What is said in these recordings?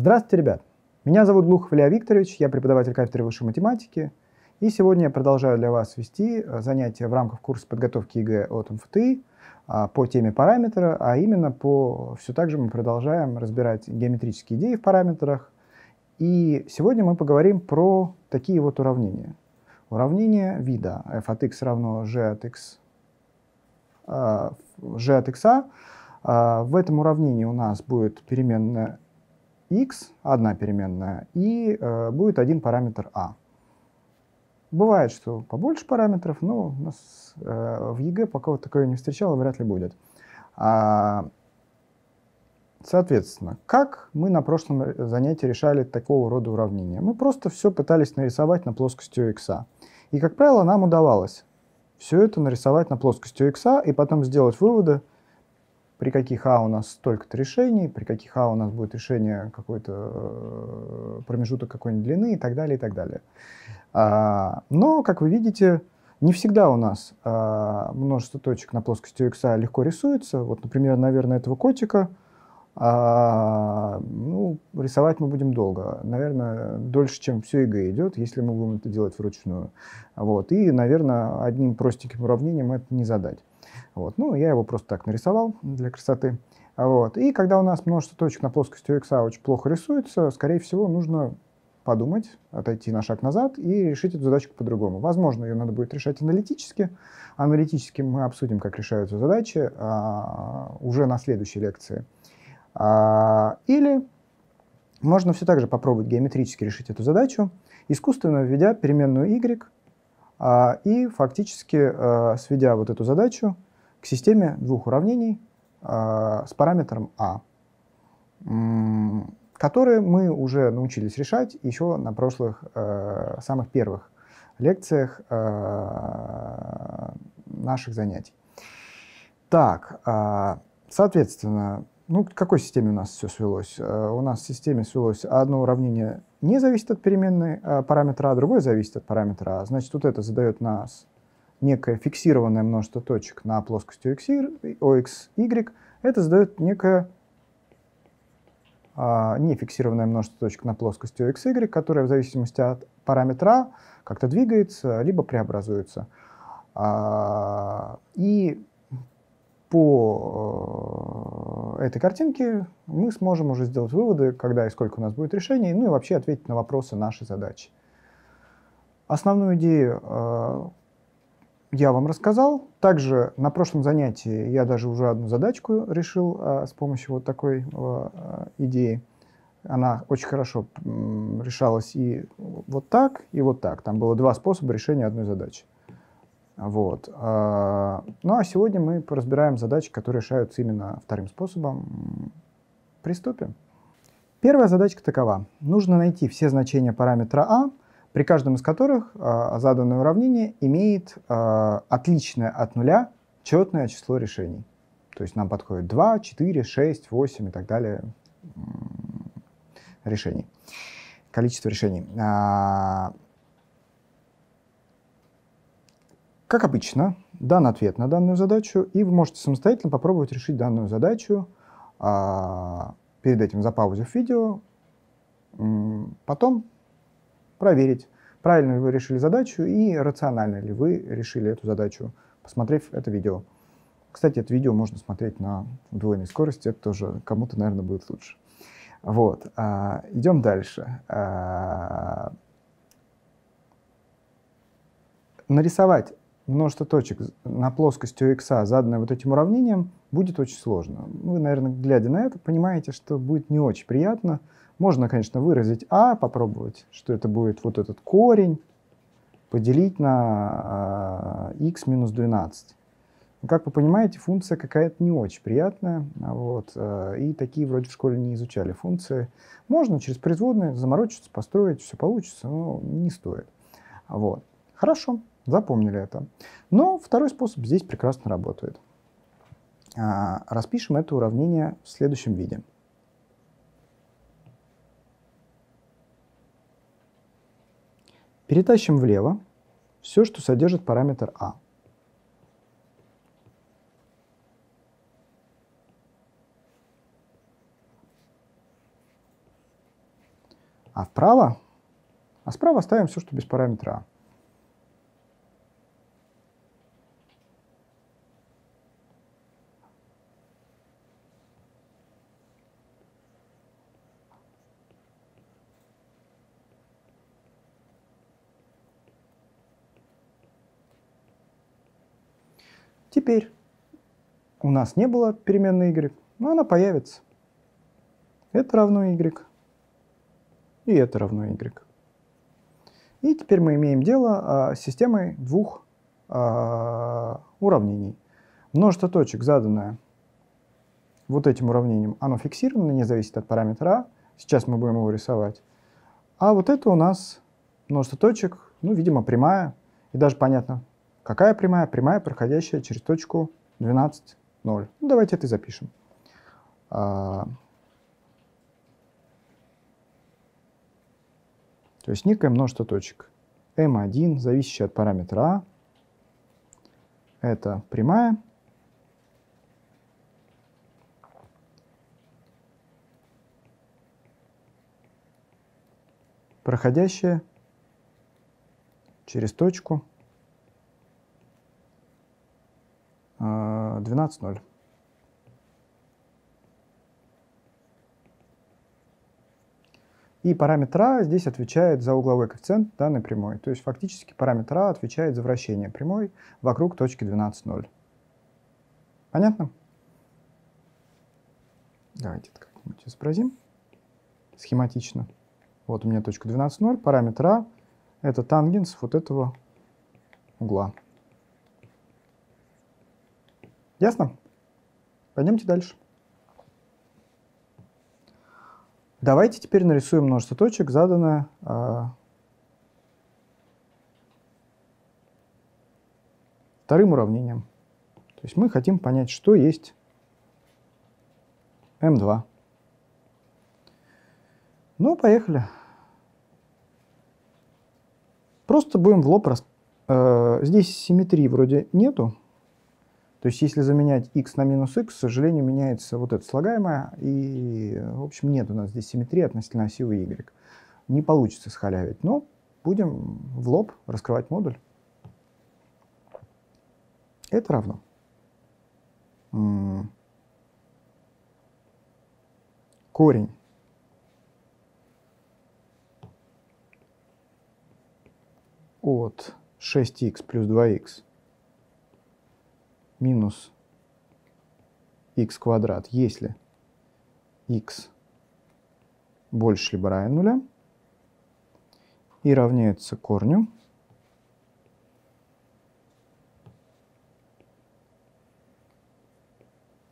Здравствуйте, ребят! Меня зовут Глухов Илья Викторович, я преподаватель кафедры высшей математики. И сегодня я продолжаю для вас вести э, занятия в рамках курса подготовки ЕГЭ от МФТИ а, по теме параметра, а именно по все так же мы продолжаем разбирать геометрические идеи в параметрах. И сегодня мы поговорим про такие вот уравнения. Уравнение вида f от x равно g от x, э, g от x. Э, в этом уравнении у нас будет переменная x, одна переменная, и э, будет один параметр a. Бывает, что побольше параметров, но у нас э, в ЕГЭ пока вот такое не встречалось, вряд ли будет. А, соответственно, как мы на прошлом занятии решали такого рода уравнения? Мы просто все пытались нарисовать на плоскости y x. И, как правило, нам удавалось все это нарисовать на плоскости y x и потом сделать выводы, при каких a у нас столько-то решений, при каких a у нас будет решение какой-то э, промежуток какой-нибудь длины и так далее, и так далее. А, но, как вы видите, не всегда у нас а, множество точек на плоскости x легко рисуется. Вот, например, наверное, этого котика а, ну, рисовать мы будем долго. Наверное, дольше, чем все ЕГЭ идет, если мы будем это делать вручную. Вот. И, наверное, одним простеньким уравнением это не задать. Вот. Ну, я его просто так нарисовал для красоты. Вот. И когда у нас множество точек на плоскости x очень плохо рисуется, скорее всего, нужно подумать, отойти на шаг назад и решить эту задачку по-другому. Возможно, ее надо будет решать аналитически. Аналитически мы обсудим, как решаются задачи а, уже на следующей лекции. А, или можно все так же попробовать геометрически решить эту задачу, искусственно введя переменную y а, и фактически а, сведя вот эту задачу к системе двух уравнений а, с параметром а, которые мы уже научились решать еще на прошлых, а, самых первых лекциях а, наших занятий. Так, а, соответственно, ну, к какой системе у нас все свелось? Uh, у нас в системе свелось одно уравнение не зависит от переменной uh, параметра А, другое зависит от параметра А. Значит, вот это задает нас некое фиксированное множество точек на плоскости OX, Y. Это задает некое uh, нефиксированное множество точек на плоскости OX, Y, которое в зависимости от параметра А как-то двигается, либо преобразуется. И по э, этой картинке мы сможем уже сделать выводы, когда и сколько у нас будет решений, ну и вообще ответить на вопросы нашей задачи. Основную идею э, я вам рассказал. Также на прошлом занятии я даже уже одну задачку решил э, с помощью вот такой идеи. Она очень хорошо решалась и вот так, и вот так. Там было два способа решения одной задачи. Вот. А, ну а сегодня мы поразбираем задачи, которые решаются именно вторым способом. Приступим. Первая задачка такова. Нужно найти все значения параметра а, при каждом из которых а, заданное уравнение имеет а, отличное от нуля четное число решений. То есть нам подходит 2, 4, 6, 8 и так далее решений. Количество решений. Как обычно, дан ответ на данную задачу, и вы можете самостоятельно попробовать решить данную задачу, а, перед этим запаузив видео, потом проверить, правильно ли вы решили задачу и рационально ли вы решили эту задачу, посмотрев это видео. Кстати, это видео можно смотреть на удвоенной скорости, это тоже кому-то, наверное, будет лучше. Вот, а, идем дальше. А, нарисовать множество точек на плоскости x, заданное вот этим уравнением, будет очень сложно. Вы, наверное, глядя на это, понимаете, что будет не очень приятно. Можно, конечно, выразить а, попробовать, что это будет вот этот корень, поделить на э, x минус 12. Но, как вы понимаете, функция какая-то не очень приятная. Вот, э, и такие вроде в школе не изучали функции. Можно через производные заморочиться, построить, все получится, но не стоит. Вот. Хорошо. Запомнили это. Но второй способ здесь прекрасно работает. А, распишем это уравнение в следующем виде. Перетащим влево все, что содержит параметр а. А вправо, а справа ставим все, что без параметра а. Теперь у нас не было переменной y, но она появится. Это равно y. И это равно y. И теперь мы имеем дело с системой двух а, уравнений. Множество точек, заданное вот этим уравнением, оно фиксировано, не зависит от параметра а. Сейчас мы будем его рисовать. А вот это у нас множество точек, ну, видимо, прямая. И даже понятно, какая прямая? Прямая, проходящая через точку 12, 0. Ну, давайте это и запишем. А, То есть некое множество точек. m1, зависящее от параметра а, это прямая. проходящая через точку 12,0. А, И параметр А здесь отвечает за угловой коэффициент данной прямой. То есть фактически параметр А отвечает за вращение прямой вокруг точки 12,0. Понятно? Давайте это как-нибудь изобразим схематично. Вот у меня точка 12,0, параметр А — это тангенс вот этого угла. Ясно? Пойдемте дальше. Давайте теперь нарисуем множество точек, заданное а, вторым уравнением. То есть мы хотим понять, что есть m2. Ну, поехали. Просто будем в лоб... Рас... Э, здесь симметрии вроде нету, то есть если заменять x на минус x, к сожалению, меняется вот это слагаемое, и, в общем, нет у нас здесь симметрии относительно оси у y. Не получится схалявить, но будем в лоб раскрывать модуль. Это равно. Корень от 6х плюс 2х минус x квадрат, если x больше либо равен нуля и равняется корню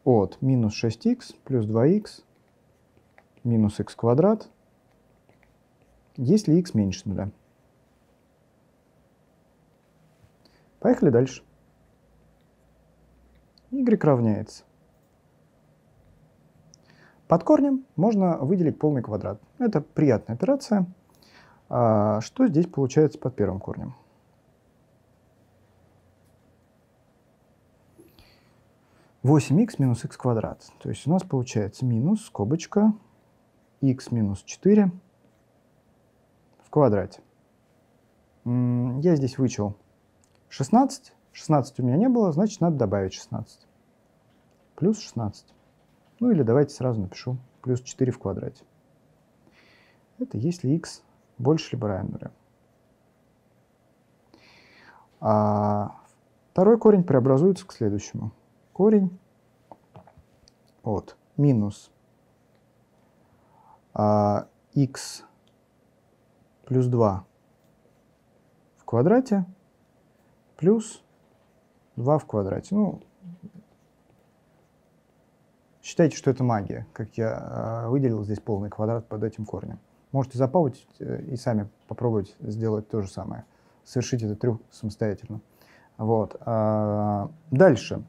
от минус 6х плюс 2х минус x квадрат, если x меньше нуля. Поехали дальше y равняется. Под корнем можно выделить полный квадрат. Это приятная операция. А что здесь получается под первым корнем? Восемь х минус х квадрат. То есть у нас получается минус скобочка х минус 4 в квадрате. Я здесь вычел 16 16 у меня не было, значит, надо добавить 16. Плюс 16. Ну или давайте сразу напишу плюс 4 в квадрате. Это если x больше либо равен нулю. А второй корень преобразуется к следующему. Корень от минус а, x плюс 2 в квадрате плюс 2 в квадрате. Ну, считайте, что это магия, как я э, выделил здесь полный квадрат под этим корнем. Можете запаузить э, и сами попробовать сделать то же самое. Совершить этот трюк самостоятельно. Вот. А, дальше.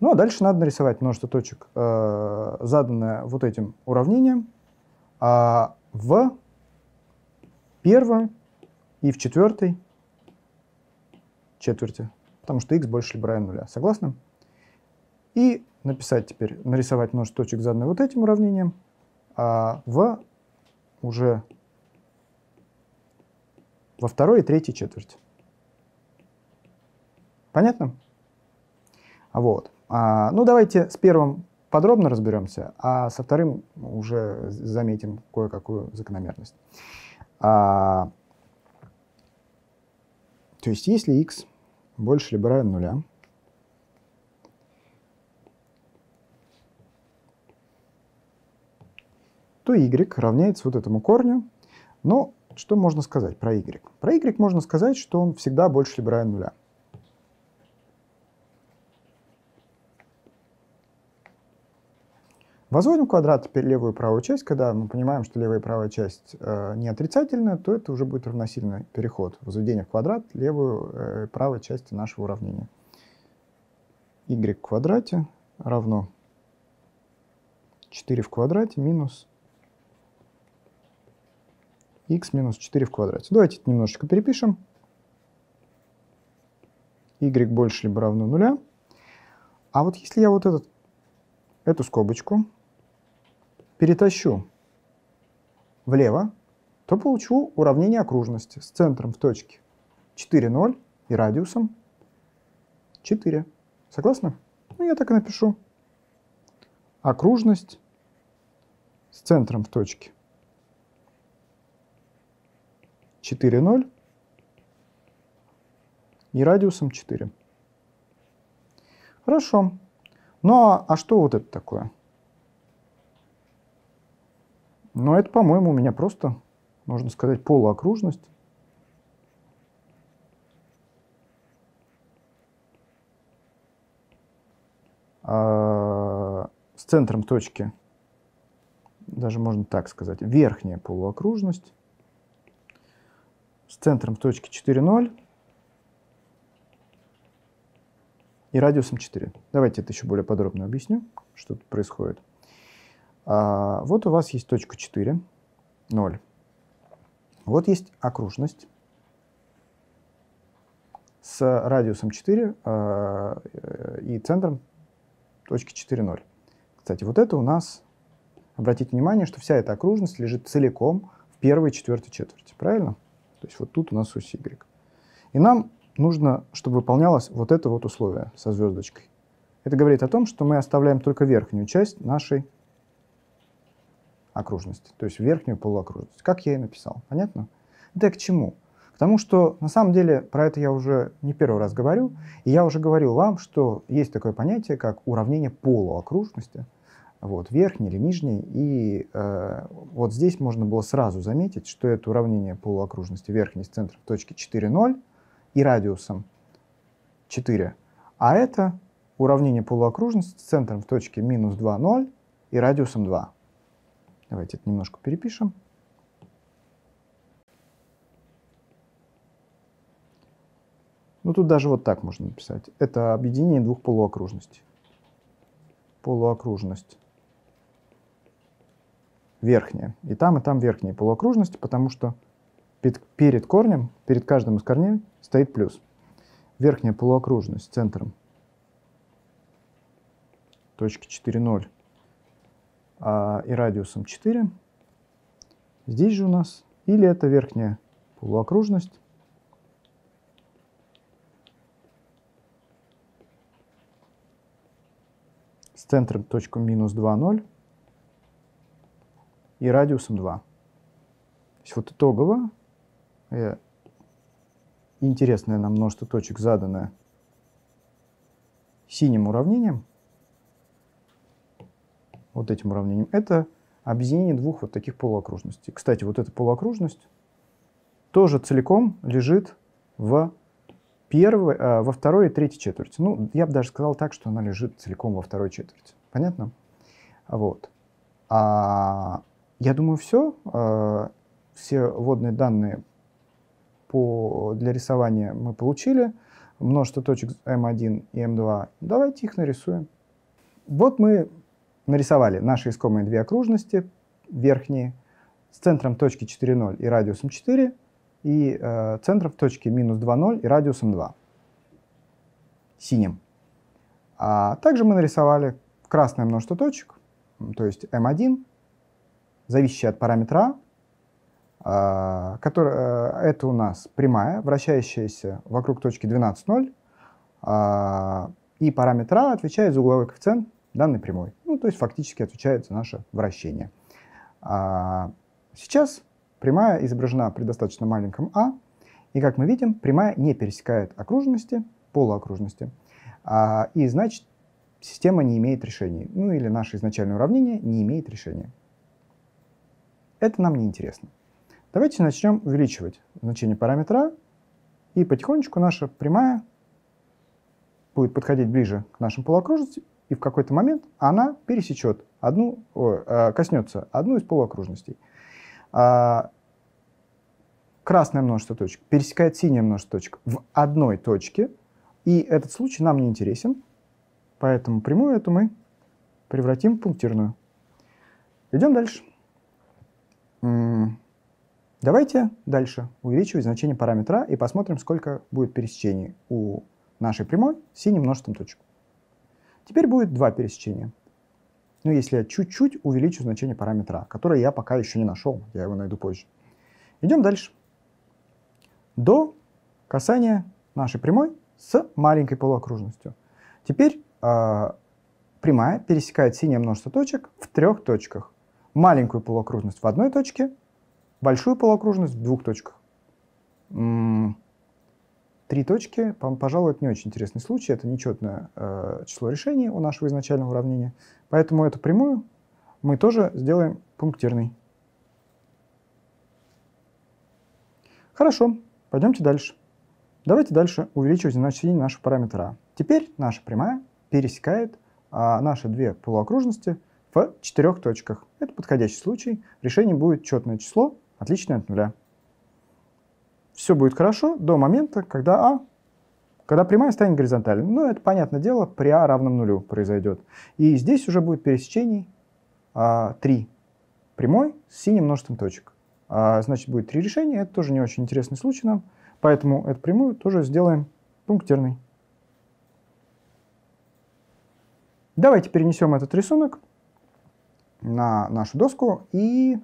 Ну, а дальше надо нарисовать множество точек, э, заданное вот этим уравнением, а в первой и в четвертой четверти потому что x больше либо равен нуля. Согласны? И написать теперь, нарисовать множество точек заданное вот этим уравнением, а в уже во второй и третьей четверти. Понятно? Вот. А, ну, давайте с первым подробно разберемся, а со вторым уже заметим кое-какую закономерность. А, то есть, если x больше либо равен нуля, то y равняется вот этому корню. Но что можно сказать про y? Про y можно сказать, что он всегда больше либо равен нуля. Возводим квадрат теперь левую и правую часть. Когда мы понимаем, что левая и правая часть э, не отрицательная, то это уже будет равносильный переход. Возведение в квадрат левую э, и э, правой части нашего уравнения. y в квадрате равно 4 в квадрате минус x минус 4 в квадрате. Давайте это немножечко перепишем. y больше либо равно нуля. А вот если я вот этот, эту скобочку перетащу влево, то получу уравнение окружности с центром в точке 4, 0 и радиусом 4. Согласны? Ну, я так и напишу. Окружность с центром в точке 4, 0 и радиусом 4. Хорошо. Ну а, а что вот это такое? Ну, это, по-моему, у меня просто, можно сказать, полуокружность. А, с центром точки, даже можно так сказать, верхняя полуокружность центром точки 4,0 и радиусом 4. Давайте это еще более подробно объясню, что тут происходит. А, вот у вас есть точка 4, 0. Вот есть окружность с радиусом 4 а, и центром точки 4, 0. Кстати, вот это у нас, обратите внимание, что вся эта окружность лежит целиком в первой четвертой четверти, правильно? То есть вот тут у нас ось Y. И нам нужно, чтобы выполнялось вот это вот условие со звездочкой. Это говорит о том, что мы оставляем только верхнюю часть нашей окружности, то есть верхнюю полуокружность, как я и написал. Понятно? Это к чему? Потому что на самом деле про это я уже не первый раз говорю, и я уже говорил вам, что есть такое понятие, как уравнение полуокружности, вот, верхней или нижней, и э, вот здесь можно было сразу заметить, что это уравнение полуокружности верхней с центра в точке 4,0 и радиусом 4, а это уравнение полуокружности с центром в точке минус 2,0 и радиусом 2. Давайте это немножко перепишем. Ну, тут даже вот так можно написать. Это объединение двух полуокружностей. Полуокружность верхняя. И там, и там верхняя полуокружность, потому что перед корнем, перед каждым из корней стоит плюс. Верхняя полуокружность центром точки 4,0 а, и радиусом 4. Здесь же у нас или это верхняя полуокружность, с центром точку минус 2, 0 и радиусом 2. То есть вот итогово э, интересное нам множество точек, заданное синим уравнением – вот этим уравнением, это объединение двух вот таких полуокружностей. Кстати, вот эта полуокружность тоже целиком лежит в первой, э, во второй и третьей четверти. Ну, я бы даже сказал так, что она лежит целиком во второй четверти. Понятно? Вот. А, я думаю, все. А, все водные данные по, для рисования мы получили. Множество точек М1 и М2. Давайте их нарисуем. Вот мы нарисовали наши искомые две окружности, верхние, с центром точки 4,0 и радиусом 4, и э, центром в точке минус 2,0 и радиусом 2, синим. А также мы нарисовали красное множество точек, то есть m1, зависящее от параметра а, которая, э, это у нас прямая, вращающаяся вокруг точки 12,0, а, и параметр А отвечает за угловой коэффициент данной прямой. Ну, то есть фактически отвечает за наше вращение. А, сейчас прямая изображена при достаточно маленьком А, и как мы видим, прямая не пересекает окружности, полуокружности, и значит система не имеет решений. Ну или наше изначальное уравнение не имеет решения. Это нам не интересно. Давайте начнем увеличивать значение параметра, и потихонечку наша прямая будет подходить ближе к нашим полуокружности, и в какой-то момент она пересечет одну, о, э, коснется одну из полуокружностей. А, красное множество точек пересекает синее множество точек в одной точке, и этот случай нам не интересен, поэтому прямую эту мы превратим в пунктирную. Идем дальше. Давайте дальше увеличивать значение параметра и посмотрим, сколько будет пересечений у нашей прямой с синим множеством точек. Теперь будет два пересечения. Ну, если я чуть-чуть увеличу значение параметра, которое я пока еще не нашел, я его найду позже. Идем дальше. До касания нашей прямой с маленькой полуокружностью. Теперь э, прямая пересекает синее множество точек в трех точках. Маленькую полуокружность в одной точке, большую полуокружность в двух точках. Три точки, пожалуй, это не очень интересный случай, это нечетное э, число решений у нашего изначального уравнения. Поэтому эту прямую мы тоже сделаем пунктирной. Хорошо, пойдемте дальше. Давайте дальше увеличивать значение нашего параметра а. Теперь наша прямая пересекает а, наши две полуокружности в четырех точках. Это подходящий случай. Решение будет четное число отличное от нуля. Все будет хорошо до момента, когда А, когда прямая станет горизонтальной. Ну, это, понятное дело, при А равном нулю произойдет. И здесь уже будет пересечений а, 3 прямой с синим множеством точек. А, значит, будет три решения. Это тоже не очень интересный случай нам. Поэтому эту прямую тоже сделаем пунктирной. Давайте перенесем этот рисунок на нашу доску и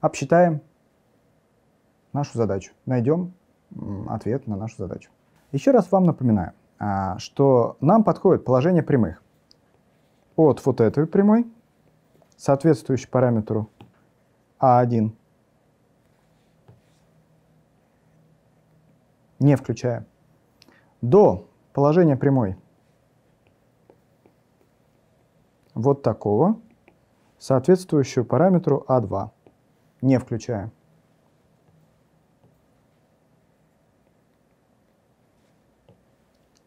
обсчитаем нашу задачу, найдем ответ на нашу задачу. Еще раз вам напоминаю, а, что нам подходит положение прямых. От вот этой прямой, соответствующей параметру А1, не включая, до положения прямой вот такого, соответствующего параметру А2, не включая.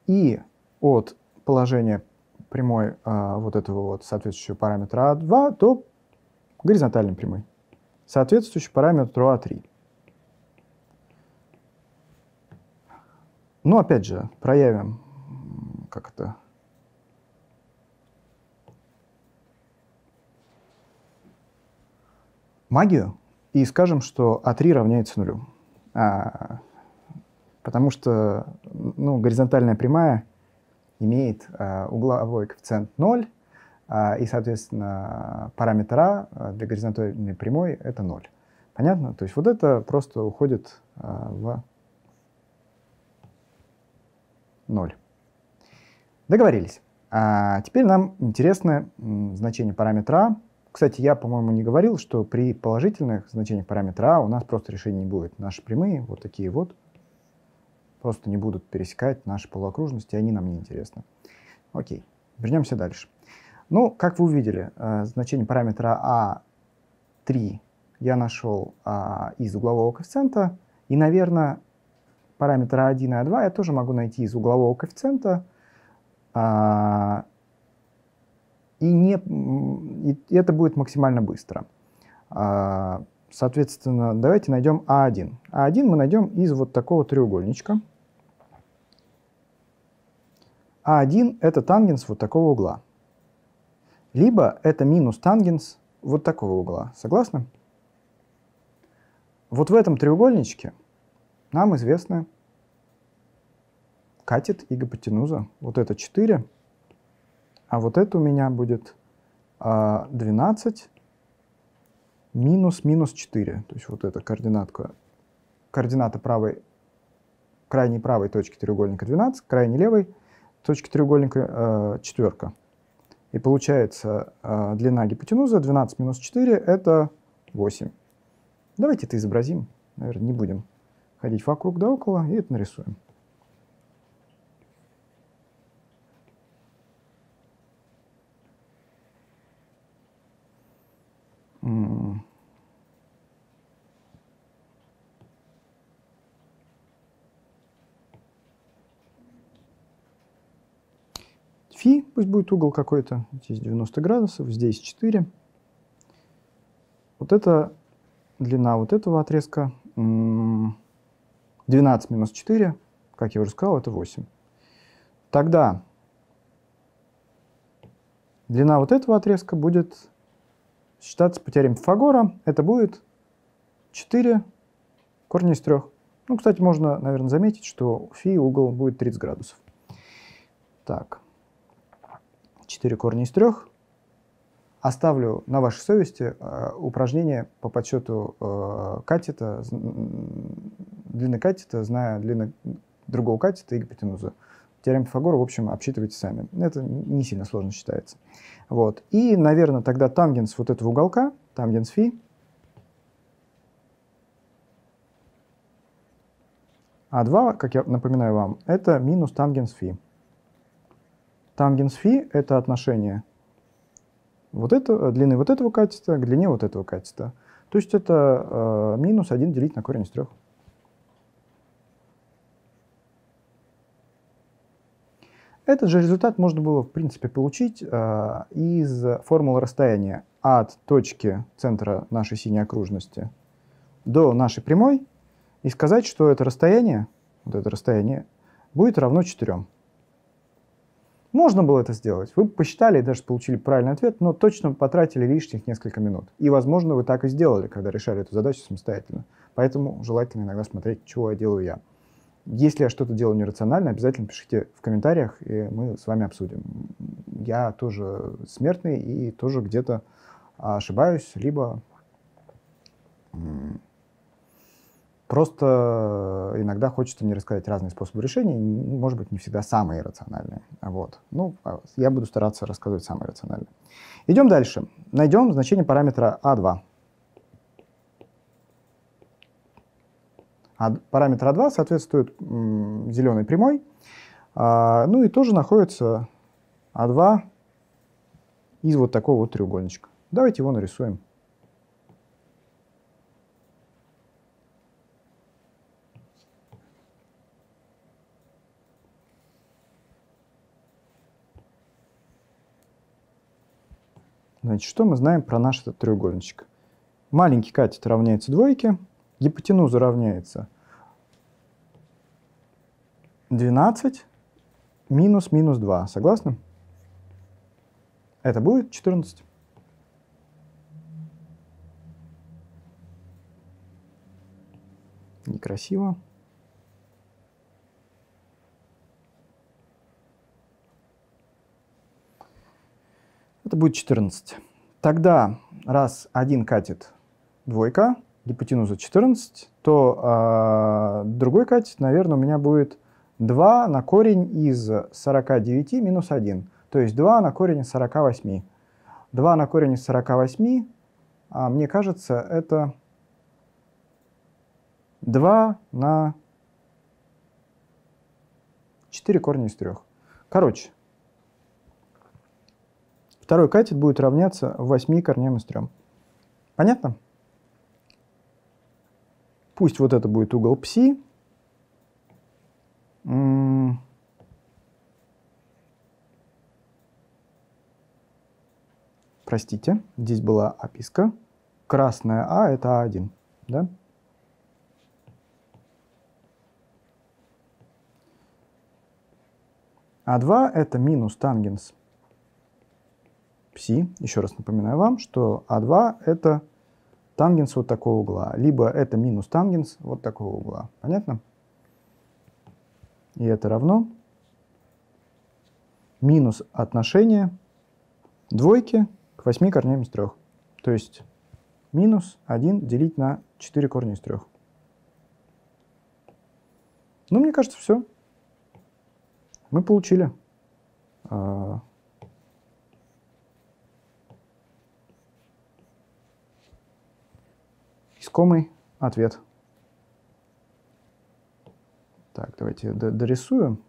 и от положения прямой а, вот этого вот соответствующего параметра А2 до горизонтальной прямой, соответствующей параметру А3. Но опять же, проявим, как это, магию и скажем, что А3 равняется нулю. А, потому что ну, горизонтальная прямая имеет э, угловой коэффициент 0, э, и, соответственно, параметр А для горизонтальной прямой — это 0. Понятно? То есть вот это просто уходит э, в 0. Договорились. А теперь нам интересно значение параметра А. Кстати, я, по-моему, не говорил, что при положительных значениях параметра А у нас просто решения не будет. Наши прямые вот такие вот просто не будут пересекать наши полуокружности, они нам не интересны. Окей, вернемся дальше. Ну, как вы увидели, э, значение параметра А3 я нашел а, из углового коэффициента, и, наверное, параметр А1 и А2 я тоже могу найти из углового коэффициента, а, и, не, и это будет максимально быстро. А, соответственно, давайте найдем А1. А1 мы найдем из вот такого треугольничка. А1 это тангенс вот такого угла. Либо это минус тангенс вот такого угла. Согласны? Вот в этом треугольничке нам известны катет и гипотенуза. Вот это 4, а вот это у меня будет 12, минус минус 4. То есть вот эта координатка, координата правой, крайней правой точки треугольника 12, крайней левой точки треугольника э, четверка. И получается э, длина гипотенузы 12 минус 4 это 8. Давайте это изобразим. Наверное, не будем ходить вокруг да около, и это нарисуем. Фи, пусть будет угол какой-то, здесь 90 градусов, здесь 4. Вот это длина вот этого отрезка 12 минус 4, как я уже сказал, это 8. Тогда длина вот этого отрезка будет считаться по теореме Пифагора. Это будет 4 корня из 3. Ну, кстати, можно, наверное, заметить, что фи угол будет 30 градусов. Так, 4 корня из 3. Оставлю на вашей совести э, упражнение по подсчету э, катета, длины катета, зная длины другого катета и гипотенузу. Теорема Пифагора, в общем, обсчитывайте сами. Это не сильно сложно считается. Вот. И, наверное, тогда тангенс вот этого уголка, тангенс фи, А2, как я напоминаю вам, это минус тангенс фи. Тангенс фи — это отношение вот это, длины вот этого катета к длине вот этого катета. То есть это э, минус 1 делить на корень из 3. Этот же результат можно было, в принципе, получить э, из формулы расстояния от точки центра нашей синей окружности до нашей прямой и сказать, что это расстояние, вот это расстояние, будет равно 4. Можно было это сделать. Вы посчитали и даже получили правильный ответ, но точно потратили лишних несколько минут. И, возможно, вы так и сделали, когда решали эту задачу самостоятельно. Поэтому желательно иногда смотреть, чего я делаю я. Если я что-то делаю нерационально, обязательно пишите в комментариях, и мы с вами обсудим. Я тоже смертный и тоже где-то ошибаюсь, либо просто иногда хочется мне рассказать разные способы решения, может быть, не всегда самые рациональные. Вот. Ну, а я буду стараться рассказывать самые рациональные. Идем дальше. Найдем значение параметра А2. А параметр А2 соответствует зеленой прямой. А, ну и тоже находится А2 из вот такого вот треугольничка. Давайте его нарисуем. Значит, что мы знаем про наш этот треугольничек? Маленький катет равняется двойке, гипотенуза равняется 12 минус минус 2. Согласны? Это будет 14. Некрасиво. Это будет 14. Тогда, раз один катет двойка, гипотенуза 14, то э, другой катет, наверное, у меня будет 2 на корень из 49 минус 1. То есть 2 на корень из 48. 2 на корень из 48, а, мне кажется, это 2 на 4 корня из 3. Короче, второй катет будет равняться 8 корням из 3. Понятно? Пусть вот это будет угол пси. Простите, здесь была описка. Красная А это А1, да? А2 это минус тангенс пси. Еще раз напоминаю вам, что А2 это тангенс вот такого угла, либо это минус тангенс вот такого угла. Понятно? И это равно минус отношение двойки к 8 корням из 3. То есть минус 1 делить на 4 корня из 3. Ну, мне кажется, все. Мы получили искомый ответ. Так, давайте дорисую.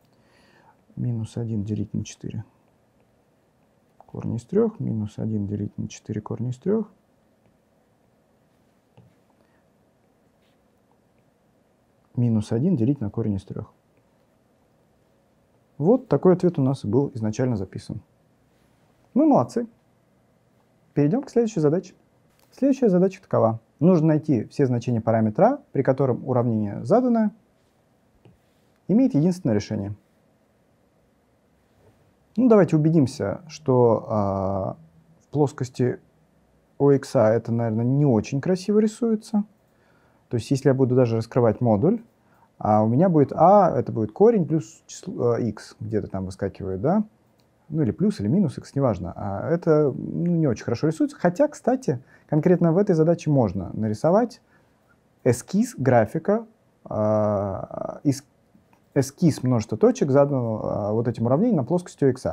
Минус 1 делить на 4 корни из 3. Минус 1 делить на 4 корни из 3. Минус 1 делить на корень из 3. Вот такой ответ у нас был изначально записан. Мы молодцы. Перейдем к следующей задаче. Следующая задача такова. Нужно найти все значения параметра, при котором уравнение заданное, имеет единственное решение. Ну, давайте убедимся, что э, в плоскости OX это, наверное, не очень красиво рисуется. То есть, если я буду даже раскрывать модуль, а у меня будет а, это будет корень плюс число, э, x, где-то там выскакивает, да? Ну, или плюс, или минус x, неважно. А это ну, не очень хорошо рисуется. Хотя, кстати, конкретно в этой задаче можно нарисовать эскиз графика э, из эскиз множества точек, заданного э, вот этим уравнением на плоскости x.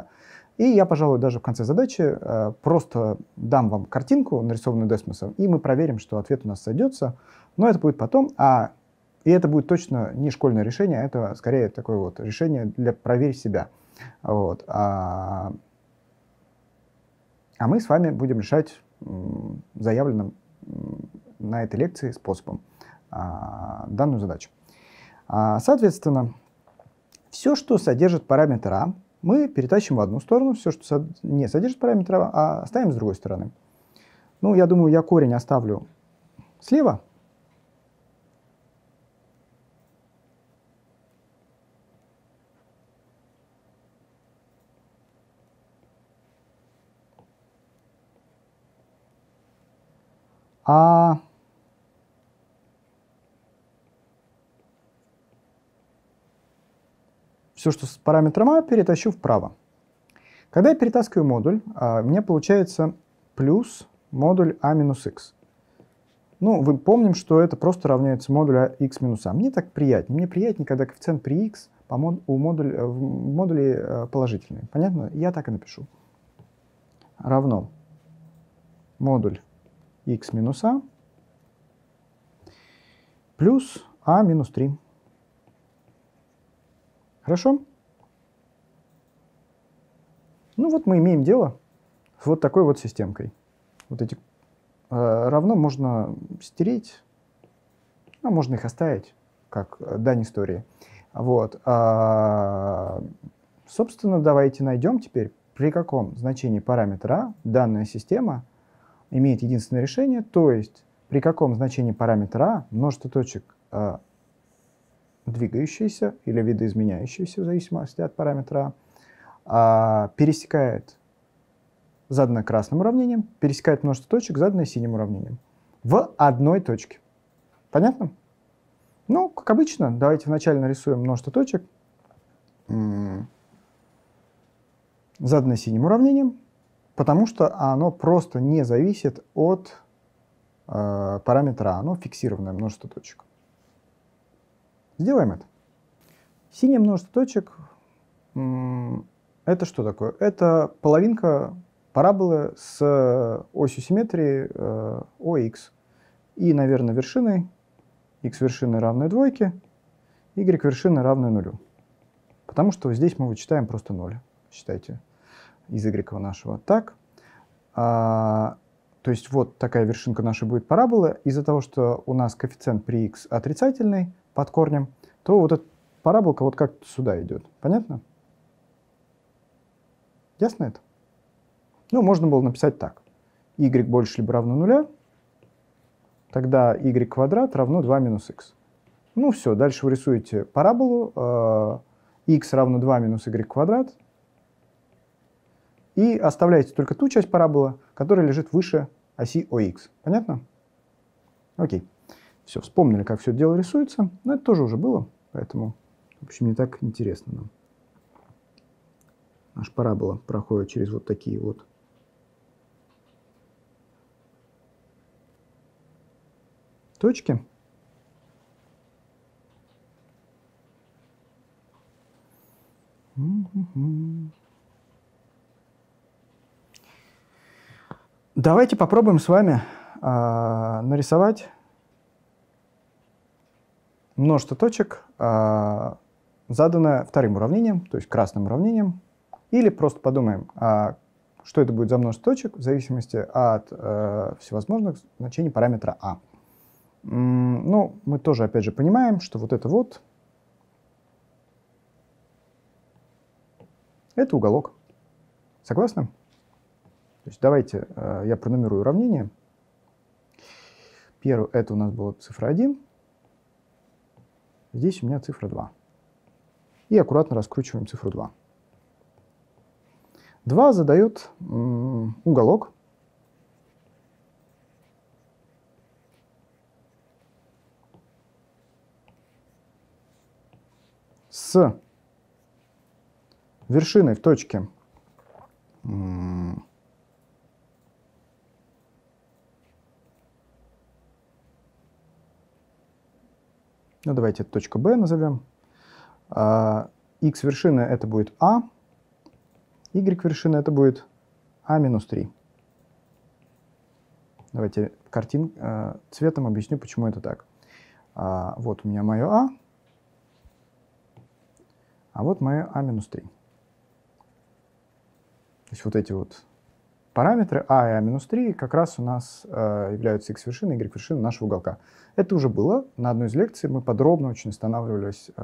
И я, пожалуй, даже в конце задачи э, просто дам вам картинку, нарисованную Десмосом, и мы проверим, что ответ у нас сойдется. Но это будет потом. А, и это будет точно не школьное решение, а это скорее такое вот решение для проверить себя. Вот. А, а мы с вами будем решать заявленным на этой лекции способом а, данную задачу. А, соответственно, все, что содержит параметр а, мы перетащим в одну сторону, все, что не содержит параметр а, оставим с другой стороны. Ну, я думаю, я корень оставлю слева. А все, что с параметром а, перетащу вправо. Когда я перетаскиваю модуль, а, у меня получается плюс модуль а минус x. Ну, вы помним, что это просто равняется модулю x минус а. Мне так приятнее. Мне приятнее, когда коэффициент при x по мод, у модуль, в модуле э, положительный. Понятно? Я так и напишу. Равно модуль x минус а плюс а минус 3. Хорошо? Ну вот мы имеем дело с вот такой вот системкой. Вот эти э, равно можно стереть, а можно их оставить, как дань истории. Вот. А, собственно, давайте найдем теперь, при каком значении параметра данная система имеет единственное решение, то есть при каком значении параметра а множество точек э, двигающаяся или видоизменяющаяся в зависимости от параметра, а, пересекает заданное красным уравнением, пересекает множество точек, заданное синим уравнением. В одной точке. Понятно? Ну, как обычно, давайте вначале нарисуем множество точек, заданное синим уравнением, потому что оно просто не зависит от э, параметра, оно фиксированное множество точек. Сделаем это. Синее множество точек это что такое? Это половинка параболы с осью симметрии э, OX. И, наверное, вершиной x вершины равной двойке, y вершины равной нулю. Потому что здесь мы вычитаем просто 0. Считайте, из y нашего. Так. А, то есть вот такая вершинка наша будет параболы. Из-за того, что у нас коэффициент при x отрицательный, под корнем, то вот эта параболка вот как сюда идет. Понятно? Ясно это? Ну, можно было написать так. y больше либо равно нуля, тогда y квадрат равно 2 минус x. Ну все, дальше вы рисуете параболу, э, x равно 2 минус y квадрат, и оставляете только ту часть параболы, которая лежит выше оси OX. Понятно? Окей. Все, вспомнили, как все дело рисуется. Но это тоже уже было, поэтому, в общем, не так интересно нам. Наш парабола проходит через вот такие вот точки. Давайте попробуем с вами э, нарисовать множество точек, э, заданное вторым уравнением, то есть красным уравнением, или просто подумаем, э, что это будет за множество точек в зависимости от э, всевозможных значений параметра а. Ну, мы тоже, опять же, понимаем, что вот это вот, это уголок. Согласны? То есть давайте э, я пронумерую уравнение. Первое, это у нас была цифра 1. Здесь у меня цифра 2. И аккуратно раскручиваем цифру 2. 2 задает уголок. с вершиной в точке ну, давайте точку B назовем. А, x вершина это будет А, y вершина это будет А минус 3. Давайте картин э, цветом объясню, почему это так. А, вот у меня мое А, а вот мое А минус 3. То есть вот эти вот параметры А и А минус 3 как раз у нас э, являются x вершиной, y вершиной нашего уголка. Это уже было. На одной из лекций мы подробно очень останавливались э,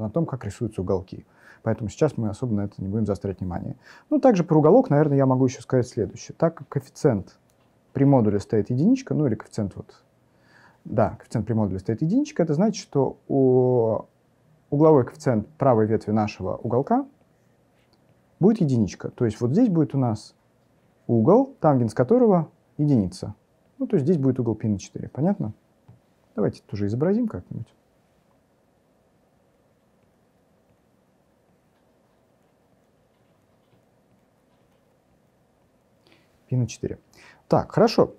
на том, как рисуются уголки. Поэтому сейчас мы особо на это не будем заострять внимание. Ну, также про уголок, наверное, я могу еще сказать следующее. Так как коэффициент при модуле стоит единичка, ну или коэффициент вот, да, коэффициент при модуле стоит единичка, это значит, что у угловой коэффициент правой ветви нашего уголка будет единичка. То есть вот здесь будет у нас угол, тангенс которого единица. Ну, то есть здесь будет угол π на 4. Понятно? Давайте тоже изобразим как-нибудь. π на 4. Так, хорошо.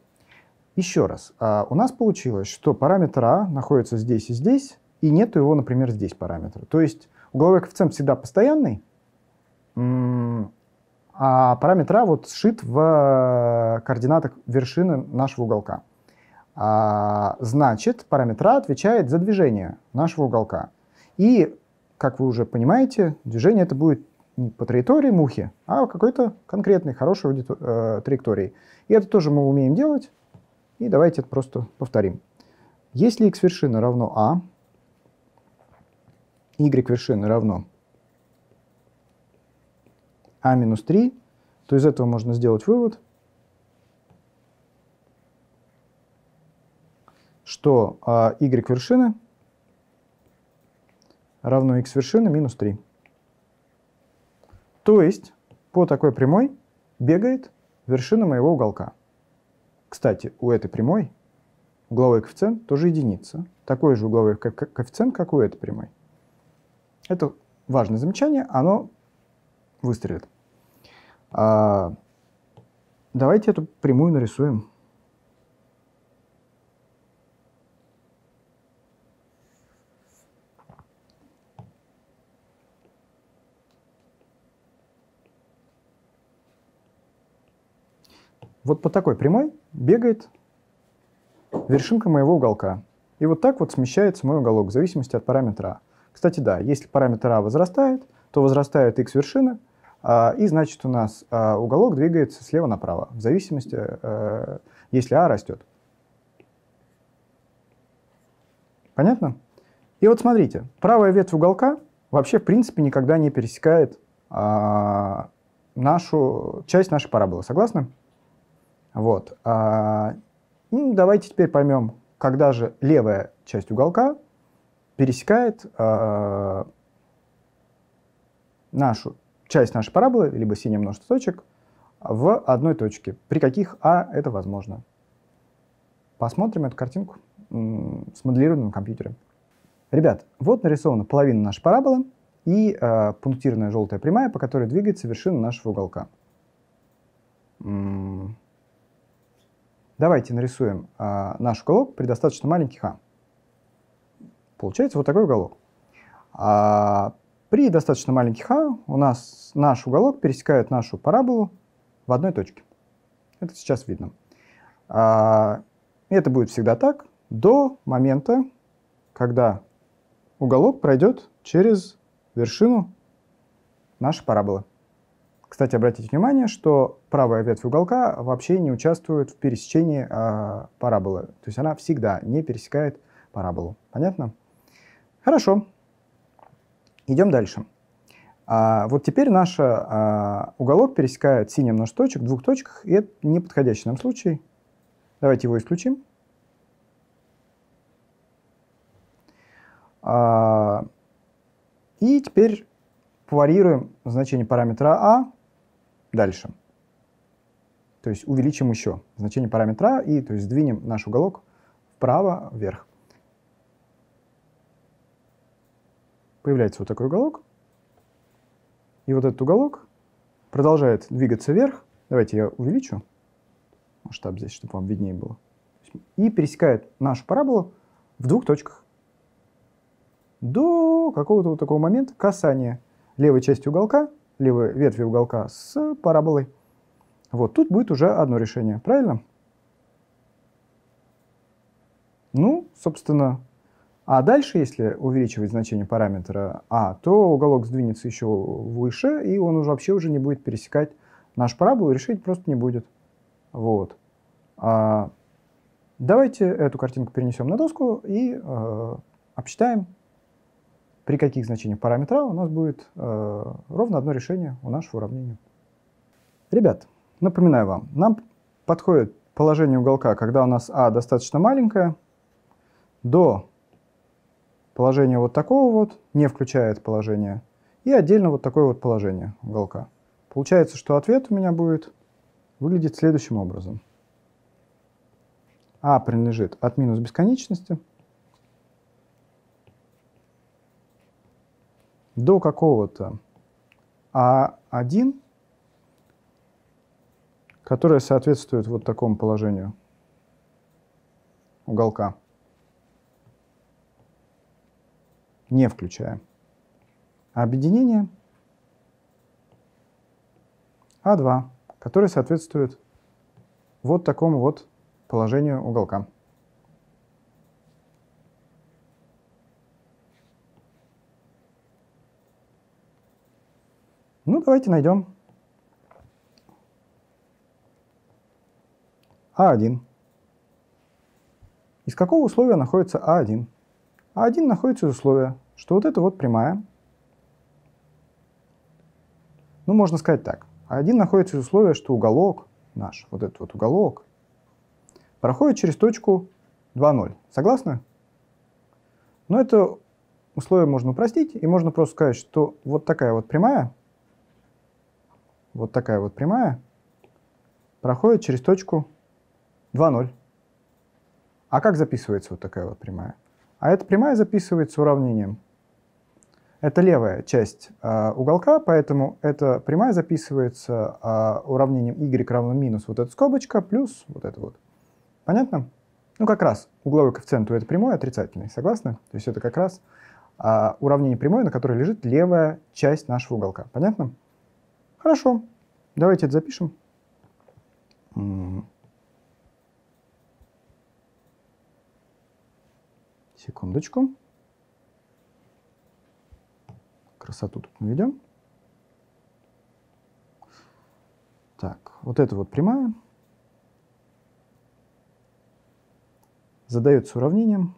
Еще раз. А, у нас получилось, что параметр А находится здесь и здесь, и нету его, например, здесь параметра. То есть угловой коэффициент всегда постоянный, а параметр А вот сшит в э, координатах вершины нашего уголка. А, значит, параметр А отвечает за движение нашего уголка. И, как вы уже понимаете, движение это будет не по траектории мухи, а какой-то конкретной, хорошей э, траектории. И это тоже мы умеем делать. И давайте это просто повторим. Если x вершина равно а, y вершины равно а минус 3, то из этого можно сделать вывод, что а, y вершины равно x вершины минус 3. То есть по такой прямой бегает вершина моего уголка. Кстати, у этой прямой угловой коэффициент тоже единица. Такой же угловой коэффициент, как у этой прямой. Это важное замечание, оно выстрелит. А, давайте эту прямую нарисуем. Вот по такой прямой бегает вершинка моего уголка. И вот так вот смещается мой уголок в зависимости от параметра А. Кстати, да, если параметр А возрастает, то возрастает x вершина, и значит у нас а, уголок двигается слева направо, в зависимости, а, если А растет. Понятно? И вот смотрите, правая ветвь уголка вообще в принципе никогда не пересекает а, нашу часть нашей параболы. Согласны? Вот. А, ну, давайте теперь поймем, когда же левая часть уголка пересекает э, нашу часть нашей параболы, либо синее множество точек, в одной точке. При каких А это возможно. Посмотрим эту картинку, смоделированную на компьютере. Ребят, вот нарисована половина нашей параболы и э, пунктирная желтая прямая, по которой двигается вершина нашего уголка. Давайте нарисуем а, наш уголок при достаточно маленьких а. Получается вот такой уголок. А, при достаточно маленьких а у нас наш уголок пересекает нашу параболу в одной точке. Это сейчас видно. А, это будет всегда так до момента, когда уголок пройдет через вершину нашей параболы. Кстати, обратите внимание, что правая ветвь уголка вообще не участвует в пересечении э, параболы. То есть она всегда не пересекает параболу. Понятно? Хорошо. Идем дальше. А, вот теперь наш а, уголок пересекает синий множество точек двух точках, и это неподходящий нам случай. Давайте его исключим. А, и теперь поварируем значение параметра а дальше. То есть увеличим еще значение параметра а и то есть сдвинем наш уголок вправо, Появляется вот такой уголок. И вот этот уголок продолжает двигаться вверх. Давайте я увеличу масштаб здесь, чтобы вам виднее было. И пересекает нашу параболу в двух точках. До какого-то вот такого момента касания левой части уголка, левой ветви уголка с параболой. Вот тут будет уже одно решение, правильно? Ну, собственно, а дальше, если увеличивать значение параметра а, то уголок сдвинется еще выше, и он уже вообще уже не будет пересекать наш параболу, решить просто не будет. Вот. А, давайте эту картинку перенесем на доску и э, обсчитаем, при каких значениях параметра у нас будет э, ровно одно решение у нашего уравнения. Ребят, напоминаю вам, нам подходит положение уголка, когда у нас а достаточно маленькое, до положение вот такого вот, не включает положение, и отдельно вот такое вот положение уголка. Получается, что ответ у меня будет выглядеть следующим образом. А принадлежит от минус бесконечности до какого-то А1, которое соответствует вот такому положению уголка. Не включая. объединение А2, которое соответствует вот такому вот положению уголка. Ну, давайте найдем А1. Из какого условия находится А1? А1 находится из условия, что вот это вот прямая. Ну, можно сказать так. А1 находится из условия, что уголок наш, вот этот вот уголок, проходит через точку 2,0. Согласны? Но это условие можно упростить, и можно просто сказать, что вот такая вот прямая, вот такая вот прямая, проходит через точку 2,0. А как записывается вот такая вот прямая? А эта прямая записывается уравнением. Это левая часть э, уголка, поэтому эта прямая записывается э, уравнением y равно минус вот эта скобочка плюс вот это вот. Понятно? Ну, как раз угловой коэффициент у этой прямой отрицательный, согласны? То есть это как раз э, уравнение прямой, на которой лежит левая часть нашего уголка. Понятно? Хорошо. Давайте это запишем. Секундочку. Красоту тут наведем. Так, вот это вот прямая. Задается уравнением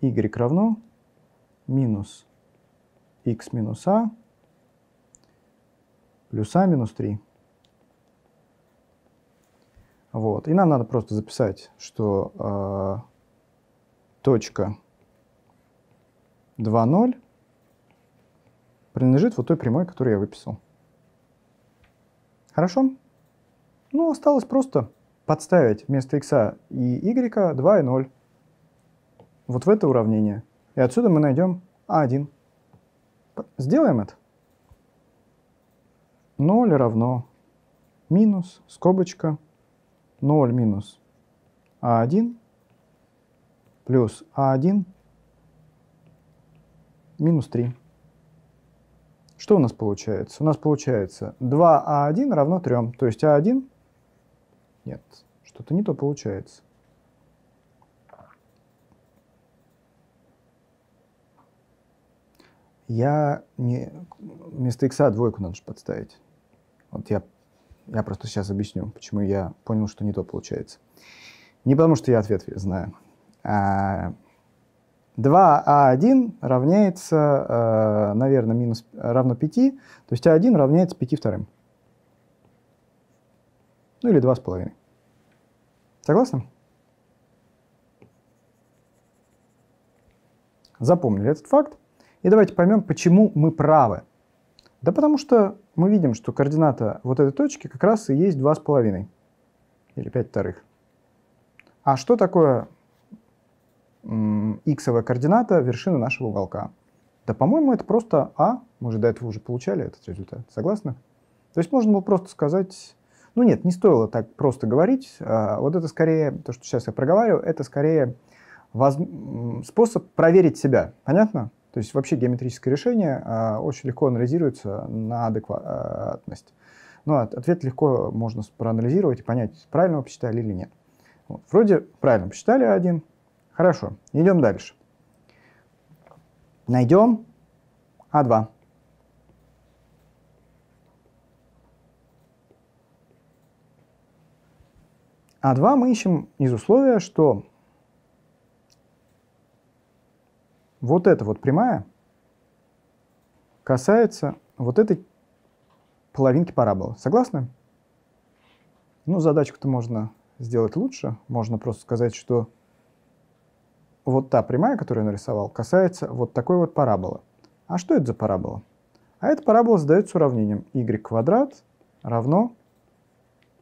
y равно минус x минус а плюс а минус 3. Вот. И нам надо просто записать, что э, точка 2,0 принадлежит вот той прямой, которую я выписал. Хорошо? Ну, осталось просто подставить вместо x и y 2 и 0. Вот в это уравнение. И отсюда мы найдем а1. Сделаем это. 0 равно минус, скобочка, 0 минус А1 плюс А1 минус 3. Что у нас получается? У нас получается 2А1 равно 3. То есть А1... Нет, что-то не то получается. Я не... Вместо икса двойку надо же подставить. Вот я, я просто сейчас объясню, почему я понял, что не то получается. Не потому, что я ответ знаю. А, 2а1 равняется, э, наверное, минус равно 5, то есть а1 равняется 5 вторым. Ну или 2,5. Согласны? Запомнили этот факт. И давайте поймем, почему мы правы. Да потому что мы видим, что координата вот этой точки как раз и есть 2,5 или 5 вторых. А что такое иксовая координата вершины нашего уголка. Да, по-моему, это просто А. Мы же до этого уже получали этот результат. Согласны? То есть можно было просто сказать... Ну нет, не стоило так просто говорить. А, вот это скорее, то, что сейчас я проговариваю, это скорее воз... способ проверить себя. Понятно? То есть вообще геометрическое решение а, очень легко анализируется на адекватность. Ну, ответ легко можно проанализировать и понять, правильно вы посчитали или нет. Вот. Вроде правильно посчитали один, Хорошо, идем дальше. Найдем А2. А2 мы ищем из условия, что вот эта вот прямая касается вот этой половинки параболы. Согласны? Ну, задачку-то можно сделать лучше. Можно просто сказать, что вот та прямая, которую я нарисовал, касается вот такой вот параболы. А что это за парабола? А эта парабола задается уравнением y квадрат равно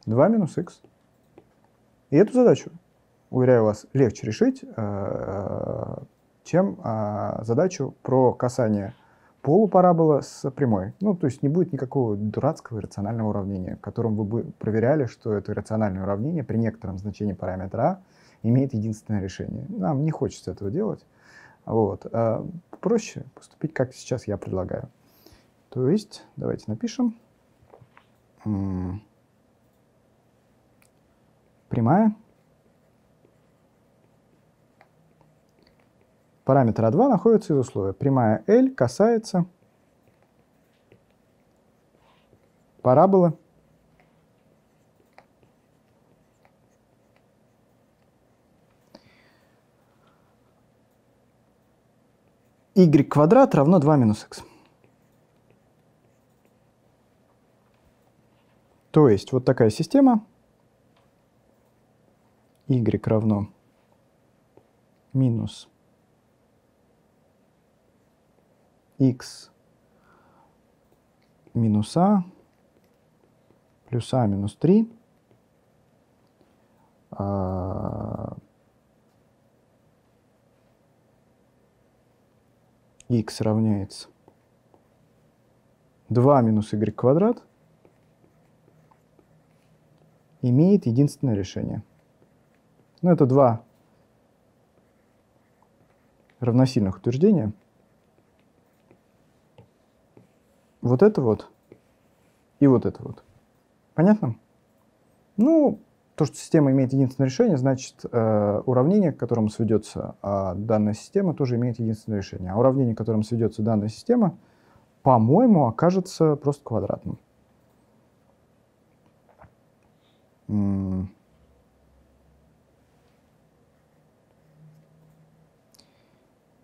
2 минус x. И эту задачу, уверяю вас, легче решить, э, чем э, задачу про касание полупарабола с прямой. Ну, то есть не будет никакого дурацкого иррационального уравнения, в котором вы бы проверяли, что это иррациональное уравнение при некотором значении параметра а имеет единственное решение. Нам не хочется этого делать. Вот. А проще поступить, как сейчас я предлагаю. То есть, давайте напишем. Прямая. Параметр А2 находится из условия. Прямая L касается параболы y квадрат равно 2 минус x. То есть вот такая система. y равно минус x минус а плюс а минус 3 x равняется 2 минус y квадрат имеет единственное решение. Ну, это два равносильных утверждения. Вот это вот и вот это вот. Понятно? Ну, то, что система имеет единственное решение, значит, э, уравнение, к которому сведется э, данная система, тоже имеет единственное решение. А уравнение, к которому сведется данная система, по-моему, окажется просто квадратным.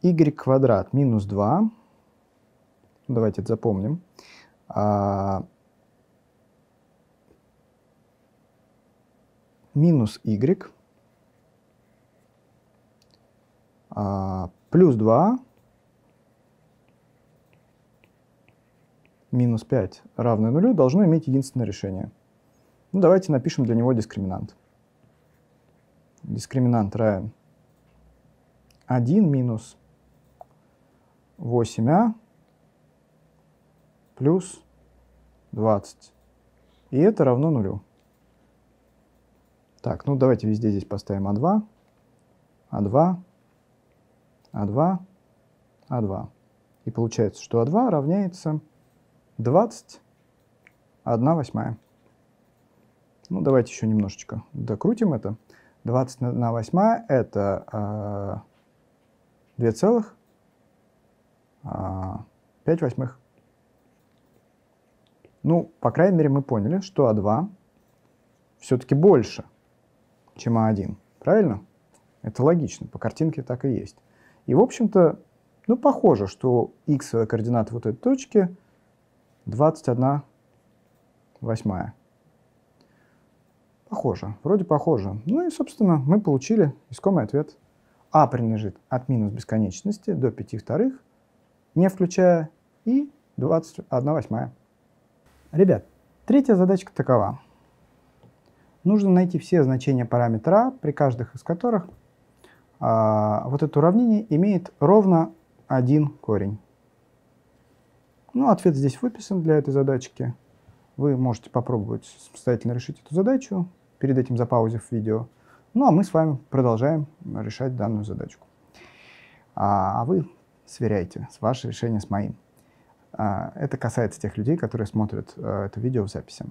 y квадрат минус 2, давайте это запомним, а, минус y а, плюс 2 минус 5 равное нулю должно иметь единственное решение. Ну, давайте напишем для него дискриминант. Дискриминант равен 1 минус 8а плюс 20. И это равно нулю. Так, ну давайте везде здесь поставим А2, А2, А2, А2. И получается, что А2 равняется 21 восьмая. Ну, давайте еще немножечко докрутим это. 20 на 8 это э, 2 целых э, 5 восьмых. Ну, по крайней мере, мы поняли, что А2 все-таки больше, чем А1. Правильно? Это логично, по картинке так и есть. И, в общем-то, ну, похоже, что x координата вот этой точки 21 восьмая. Похоже, вроде похоже. Ну и, собственно, мы получили искомый ответ. А принадлежит от минус бесконечности до 5 вторых, не включая и 21 восьмая. Ребят, третья задачка такова. Нужно найти все значения параметра при каждых из которых а, вот это уравнение имеет ровно один корень. Ну, ответ здесь выписан для этой задачки. Вы можете попробовать самостоятельно решить эту задачу перед этим запаузив видео. Ну а мы с вами продолжаем решать данную задачку. А, а вы сверяйте с ваше решение с моим. А, это касается тех людей, которые смотрят а, это видео в записи.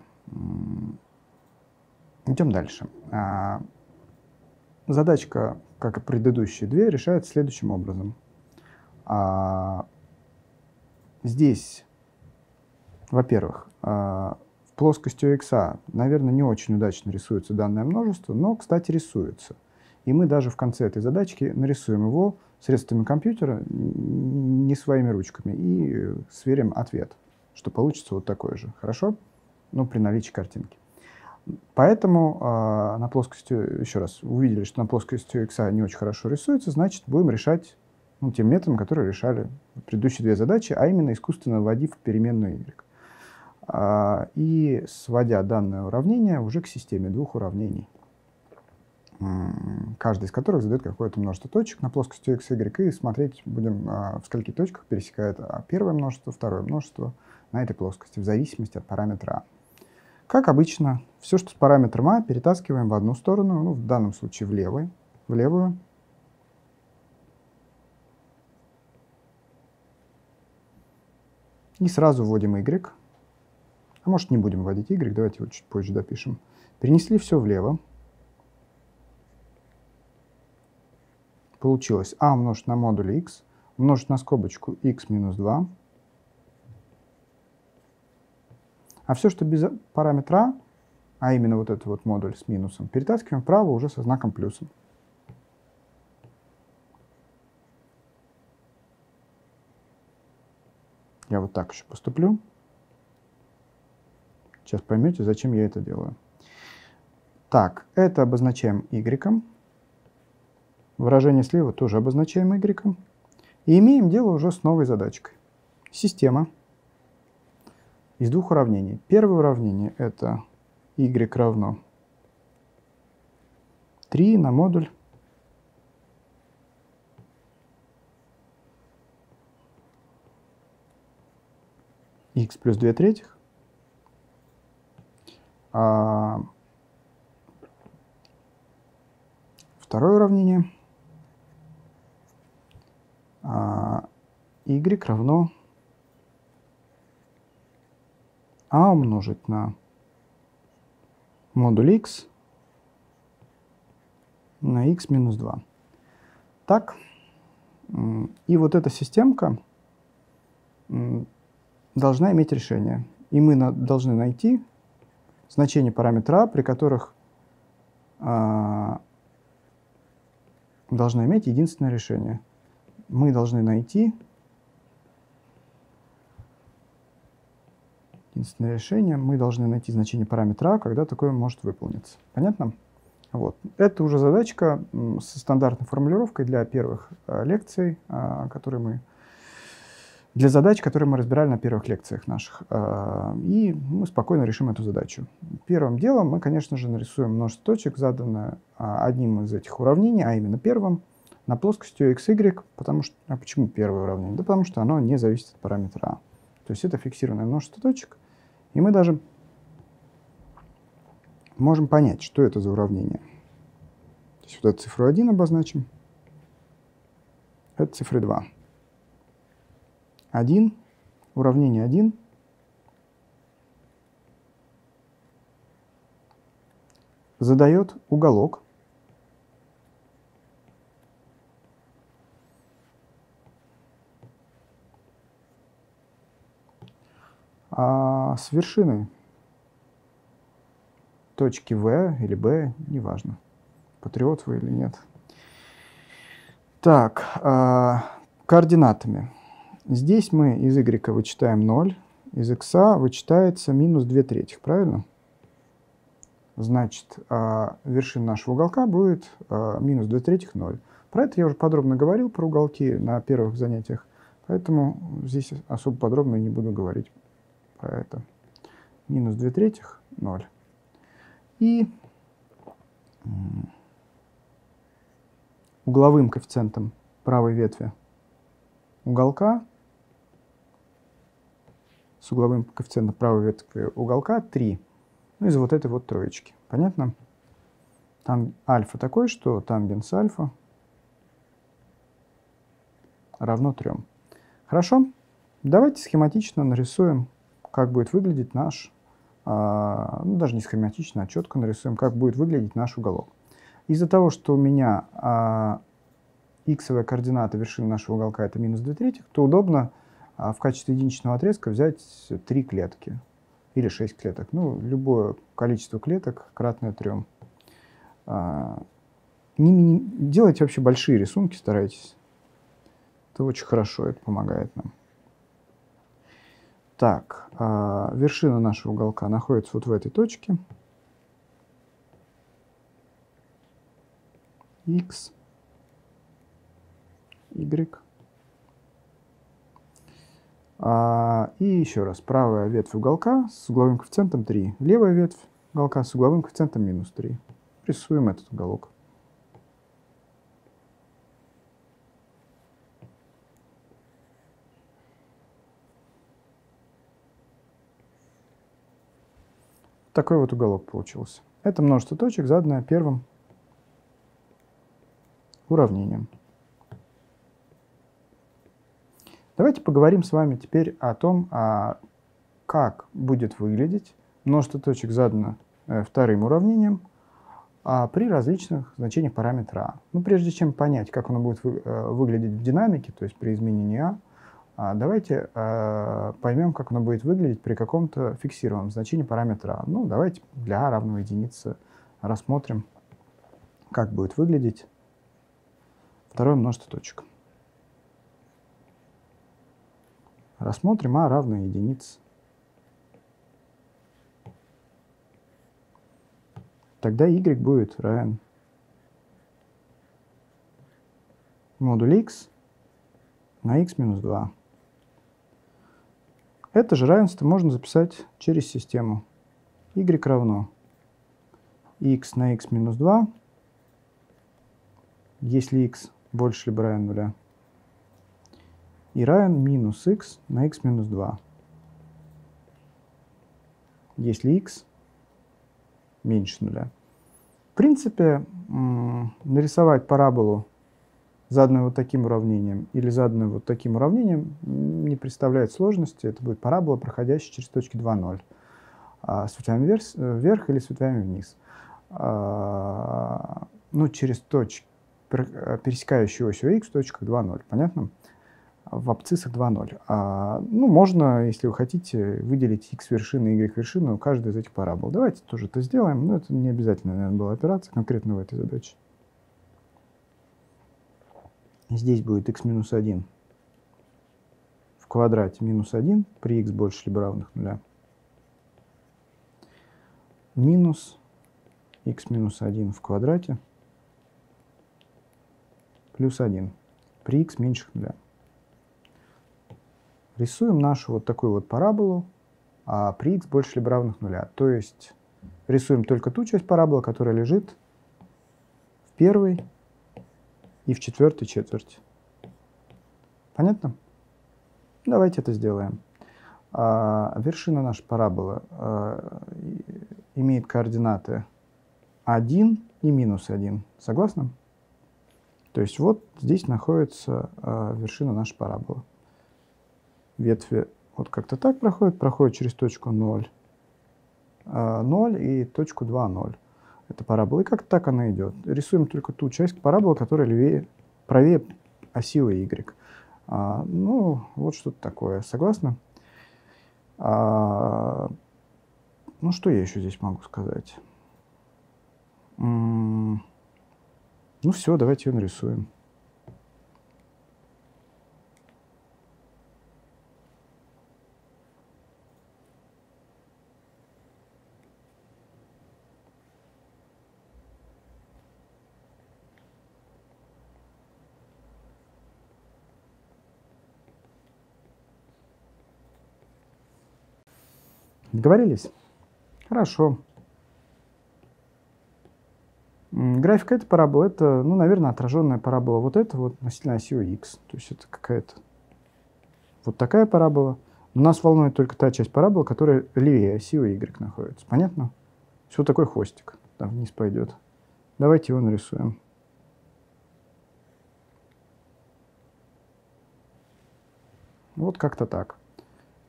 Идем дальше. А, задачка, как и предыдущие две, решается следующим образом. А, здесь, во-первых, а, плоскостью x, наверное, не очень удачно рисуется данное множество, но, кстати, рисуется. И мы даже в конце этой задачки нарисуем его средствами компьютера, не своими ручками, и сверим ответ, что получится вот такой же. Хорошо? Ну, при наличии картинки. Поэтому э, на плоскости, еще раз, увидели, что на плоскости x не очень хорошо рисуется, значит, будем решать ну, тем методом, который решали предыдущие две задачи, а именно искусственно вводив переменную y. А, и сводя данное уравнение уже к системе двух уравнений, каждый из которых задает какое-то множество точек на плоскости x, y, и смотреть будем, а, в скольких точках пересекает а, первое множество, второе множество на этой плоскости, в зависимости от параметра а. Как обычно, все, что с параметром а, перетаскиваем в одну сторону, ну, в данном случае в, левой, в левую, и сразу вводим y, а может не будем вводить y, давайте его чуть позже допишем. Перенесли все влево. Получилось а умножить на модуль x, умножить на скобочку x минус 2. А все, что без параметра, а именно вот этот вот модуль с минусом, перетаскиваем вправо уже со знаком плюсом. Я вот так еще поступлю. Сейчас поймете, зачем я это делаю. Так, это обозначаем y. Выражение слева тоже обозначаем y. И имеем дело уже с новой задачкой. Система из двух уравнений. Первое уравнение это y равно 3 на модуль x плюс 2 третьих а второе уравнение y равно а умножить на модуль x на x минус 2. Так, и вот эта системка должна иметь решение. И мы на, должны найти значения параметра, при которых а, должна иметь единственное решение. Мы должны найти единственное решение, мы должны найти значение параметра, когда такое может выполниться. Понятно? Вот. Это уже задачка со стандартной формулировкой для первых а, лекций, а, которые мы для задач, которые мы разбирали на первых лекциях наших. А, и мы спокойно решим эту задачу. Первым делом мы, конечно же, нарисуем множество точек, заданное одним из этих уравнений, а именно первым, на плоскости x, y. Потому что, а почему первое уравнение? Да потому что оно не зависит от параметра а. То есть это фиксированное множество точек. И мы даже можем понять, что это за уравнение. То вот цифру 1 обозначим. Это цифры 2. 1, уравнение 1 задает уголок а с вершины точки В или Б, неважно, патриот вы или нет. Так, а, координатами. Здесь мы из y вычитаем 0, из x вычитается минус 2 третьих, правильно? Значит, а, вершина нашего уголка будет а, минус 2 третьих 0. Про это я уже подробно говорил, про уголки на первых занятиях, поэтому здесь особо подробно не буду говорить про это. Минус 2 третьих 0. И угловым коэффициентом правой ветви уголка с угловым коэффициентом правой ветви уголка 3. Ну, из вот этой вот троечки. Понятно? Там альфа такой, что тангенс альфа равно 3. Хорошо? Давайте схематично нарисуем, как будет выглядеть наш, а, ну, даже не схематично, а четко нарисуем, как будет выглядеть наш уголок. Из-за того, что у меня а, иксовая координата вершины нашего уголка это минус 2 третьих, то удобно а, в качестве единичного отрезка взять три клетки или 6 клеток. Ну, любое количество клеток кратное 3. А, не, не, делайте вообще большие рисунки, старайтесь. Это очень хорошо, это помогает нам. Так, а, вершина нашего уголка находится вот в этой точке. x, y. А, и еще раз, правая ветвь уголка с угловым коэффициентом 3, левая ветвь уголка с угловым коэффициентом минус 3. Рисуем этот уголок. Такой вот уголок получился. Это множество точек, заданное первым уравнением. Давайте поговорим с вами теперь о том, а, как будет выглядеть множество точек задано э, вторым уравнением а, при различных значениях параметра а. Ну, прежде чем понять, как оно будет э, выглядеть в динамике, то есть при изменении а давайте поймем, как оно будет выглядеть при каком-то фиксированном значении параметра Ну, давайте для а равного единице рассмотрим, как будет выглядеть второе множество точек. Рассмотрим а равно единице. Тогда y будет равен модуль x на x минус 2. Это же равенство можно записать через систему. y равно x на x минус 2, если x больше либо равен нуля и равен минус x на x минус 2. Если x меньше нуля. В принципе, нарисовать параболу заданную вот таким уравнением или заданную вот таким уравнением не представляет сложности. Это будет парабола, проходящая через точки 2,0. А, с ветвями вверх, вверх или с ветвями вниз. А, ну, через точки, пересекающие осью x в точках 2,0. Понятно? в абцисах 2.0. А, ну, можно, если вы хотите, выделить x вершины и y вершину каждой из этих парабол. Давайте тоже это сделаем, но это не обязательно, наверное, была операция конкретно в этой задаче. Здесь будет x минус 1 в квадрате минус 1 при x больше либо равных нуля. Минус x минус 1 в квадрате плюс 1 при x меньше нуля рисуем нашу вот такую вот параболу а при x больше либо равных нуля. То есть рисуем только ту часть параболы, которая лежит в первой и в четвертой четверти. Понятно? Давайте это сделаем. А, вершина нашей параболы а, имеет координаты 1 и минус 1. Согласны? То есть вот здесь находится э, вершина нашей параболы. Ветви вот как-то так проходят, проходят через точку 0, э, 0 и точку 2, 0. Это парабола. И как так она идет. Рисуем только ту часть параболы, которая левее, правее оси y. А, ну, вот что-то такое. Согласны? А, ну, что я еще здесь могу сказать? М ну все, давайте ее нарисуем. Договорились? Хорошо. Графика этой параболы, это, ну, наверное, отраженная парабола вот это вот относительно оси x. То есть это какая-то вот такая парабола. Но нас волнует только та часть параболы, которая левее оси y находится. Понятно? Все такой хвостик там вниз пойдет. Давайте его нарисуем. Вот как-то так.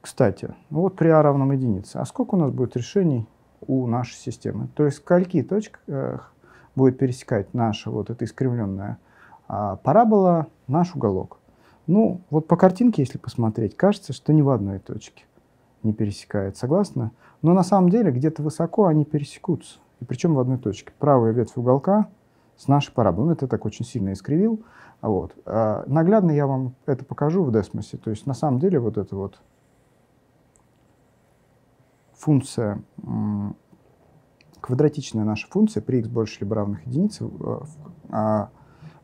Кстати, ну вот при а равном единице. А сколько у нас будет решений у нашей системы? То есть в скольки точках будет пересекать наша вот эта искривленная а, парабола наш уголок? Ну, вот по картинке, если посмотреть, кажется, что ни в одной точке не пересекает, согласны? Но на самом деле где-то высоко они пересекутся. И причем в одной точке. Правая ветвь уголка с нашей параболой. Ну, это так очень сильно искривил. Вот. А, наглядно я вам это покажу в Десмосе. То есть на самом деле вот это вот функция, квадратичная наша функция при x больше либо равных единице в а,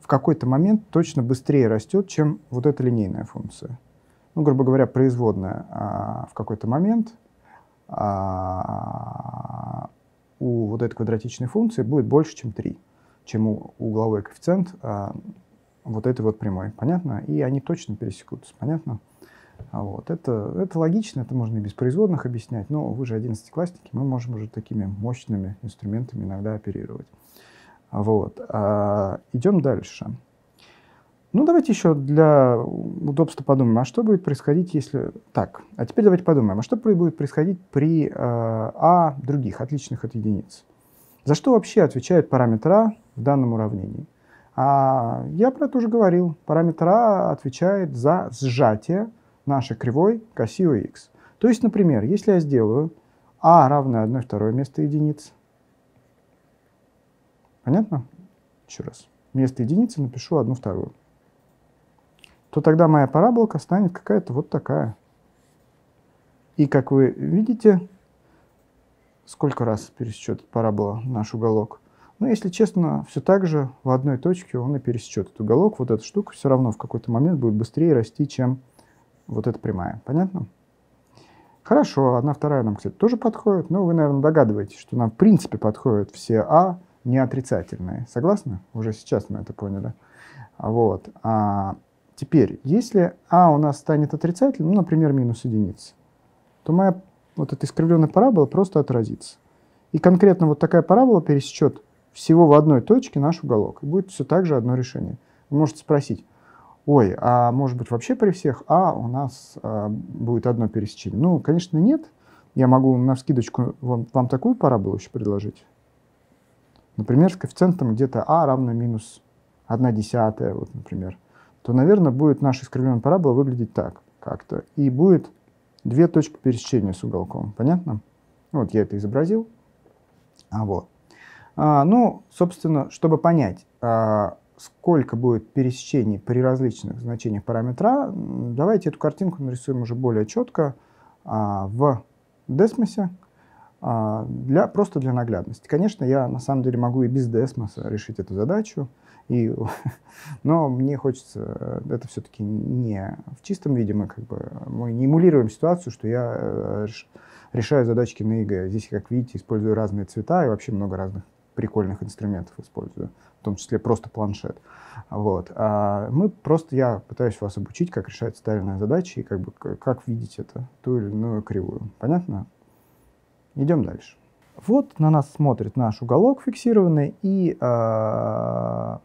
какой-то момент точно быстрее растет, чем вот эта линейная функция. Ну, грубо говоря, производная а, в какой-то момент а, у вот этой квадратичной функции будет больше, чем 3, чем у угловой коэффициент вот этой вот прямой. Понятно? И они точно пересекутся. Понятно? А вот. Это, это логично, это можно и без производных объяснять, но вы же одиннадцатиклассники, мы можем уже такими мощными инструментами иногда оперировать. Вот. А, идем дальше. Ну, давайте еще для удобства подумаем, а что будет происходить, если... Так, а теперь давайте подумаем, а что будет происходить при э, а других, отличных от единиц? За что вообще отвечает параметр а в данном уравнении? А, я про это уже говорил. Параметр а отвечает за сжатие нашей кривой к оси x. То есть, например, если я сделаю а равное 1 второе вместо единицы, понятно? Еще раз. Вместо единицы напишу 1 вторую. То тогда моя параболка станет какая-то вот такая. И как вы видите, сколько раз пересечет парабола наш уголок. Но если честно, все так же в одной точке он и пересечет этот уголок. Вот эта штука все равно в какой-то момент будет быстрее расти, чем вот эта прямая. Понятно? Хорошо, одна вторая нам, кстати, тоже подходит. Но вы, наверное, догадываетесь, что нам в принципе подходят все А не отрицательные. Согласны? Уже сейчас мы это поняли. Вот. А теперь, если А у нас станет отрицательным, ну, например, минус единица, то моя вот эта искривленная парабола просто отразится. И конкретно вот такая парабола пересечет всего в одной точке наш уголок. И будет все так же одно решение. Вы можете спросить, ой, а может быть вообще при всех А у нас а, будет одно пересечение? Ну, конечно, нет. Я могу на скидочку вам, вам такую параболу еще предложить. Например, с коэффициентом где-то А равно минус 1 десятая, вот, например. То, наверное, будет наша искривленная парабола выглядеть так как-то. И будет две точки пересечения с уголком. Понятно? Вот я это изобразил. А вот. А, ну, собственно, чтобы понять, а, сколько будет пересечений при различных значениях параметра, давайте эту картинку нарисуем уже более четко а, в Desmos, а, для, просто для наглядности. Конечно, я на самом деле могу и без Desmos решить эту задачу, и, но мне хочется, это все-таки не в чистом виде, мы как бы мы не эмулируем ситуацию, что я э, решаю задачки на ЕГЭ. Здесь, как видите, использую разные цвета и вообще много разных прикольных инструментов использую том числе просто планшет. Вот. А мы просто, я пытаюсь вас обучить, как решать поставленные задачи и как, бы, как видеть это, ту или иную кривую. Понятно? Идем дальше. Вот на нас смотрит наш уголок фиксированный и э,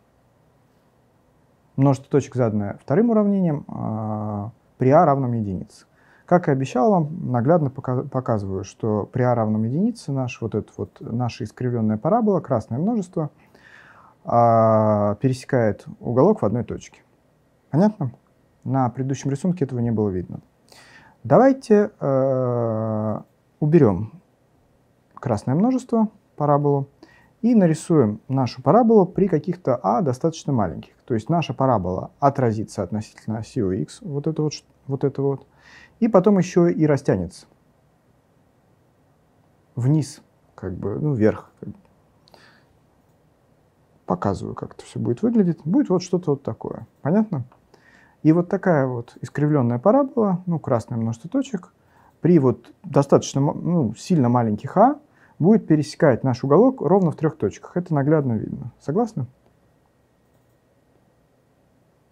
множество точек, заданное вторым уравнением, э, при а равном единице. Как и обещал вам, наглядно показываю, что при а равном единице наш, вот это вот, наша искривленная парабола, красное множество, э, пересекает уголок в одной точке. Понятно? На предыдущем рисунке этого не было видно. Давайте э, уберем красное множество, параболу, и нарисуем нашу параболу при каких-то а достаточно маленьких. То есть наша парабола отразится относительно оси x, вот это вот, вот это вот, и потом еще и растянется вниз, как бы, ну, вверх. Как бы. Показываю, как это все будет выглядеть. Будет вот что-то вот такое. Понятно? И вот такая вот искривленная парабола, ну, красное множество точек, при вот достаточно ну, сильно маленьких а, будет пересекать наш уголок ровно в трех точках. Это наглядно видно. Согласны?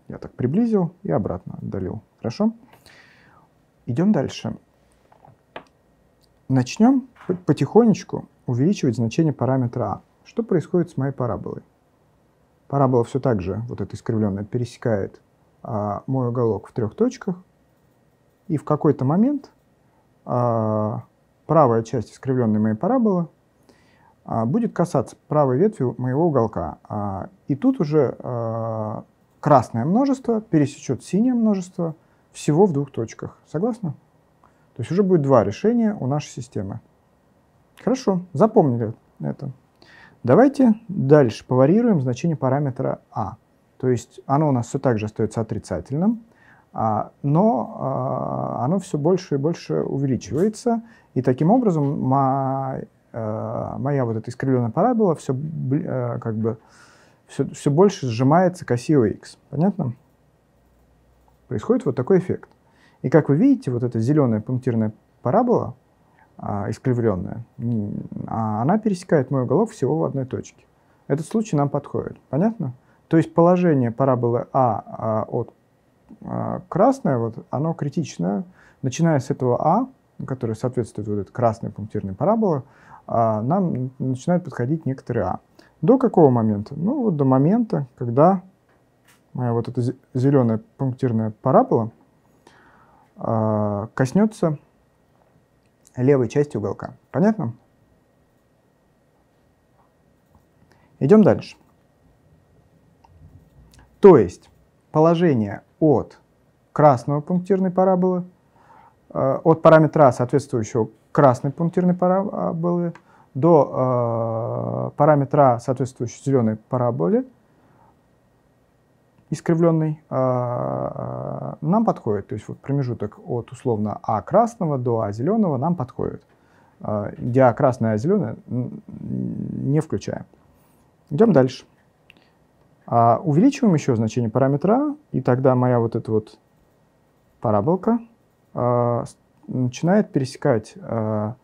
Я так приблизил и обратно отдалил. Хорошо? Идем дальше. Начнем потихонечку увеличивать значение параметра а. Что происходит с моей параболой? Парабола все так же, вот эта искривленная, пересекает а, мой уголок в трех точках, и в какой-то момент а, правая часть искривленной моей параболы а, будет касаться правой ветви моего уголка. А, и тут уже а, красное множество пересечет синее множество всего в двух точках. Согласны? То есть уже будет два решения у нашей системы. Хорошо, запомнили это. Давайте дальше поварируем значение параметра а. То есть оно у нас все так же остается отрицательным. А, но а, оно все больше и больше увеличивается, и таким образом моя, моя вот эта искривленная парабола все, э, как бы, все, все больше сжимается к оси x. Понятно? Происходит вот такой эффект. И как вы видите, вот эта зеленая пунктирная парабола, а, искривленная, она пересекает мой уголок всего в одной точке. Этот случай нам подходит. Понятно? То есть положение параболы А от а, красное, вот, оно критичное. Начиная с этого А, который соответствует вот этой красной пунктирной параболе, а, нам начинают подходить некоторые А. До какого момента? Ну, вот до момента, когда моя вот эта зеленая пунктирная парабола а, коснется левой части уголка. Понятно? Идем дальше. То есть положение от красного пунктирной параболы, э, от параметра, соответствующего красной пунктирной параболы, до э, параметра, соответствующего зеленой параболе, искривленной, э, нам подходит. То есть вот промежуток от условно А красного до А зеленого нам подходит. Где А красное, А зеленое не включаем. Идем дальше. А увеличиваем еще значение параметра, и тогда моя вот эта вот параболка а, начинает пересекать а,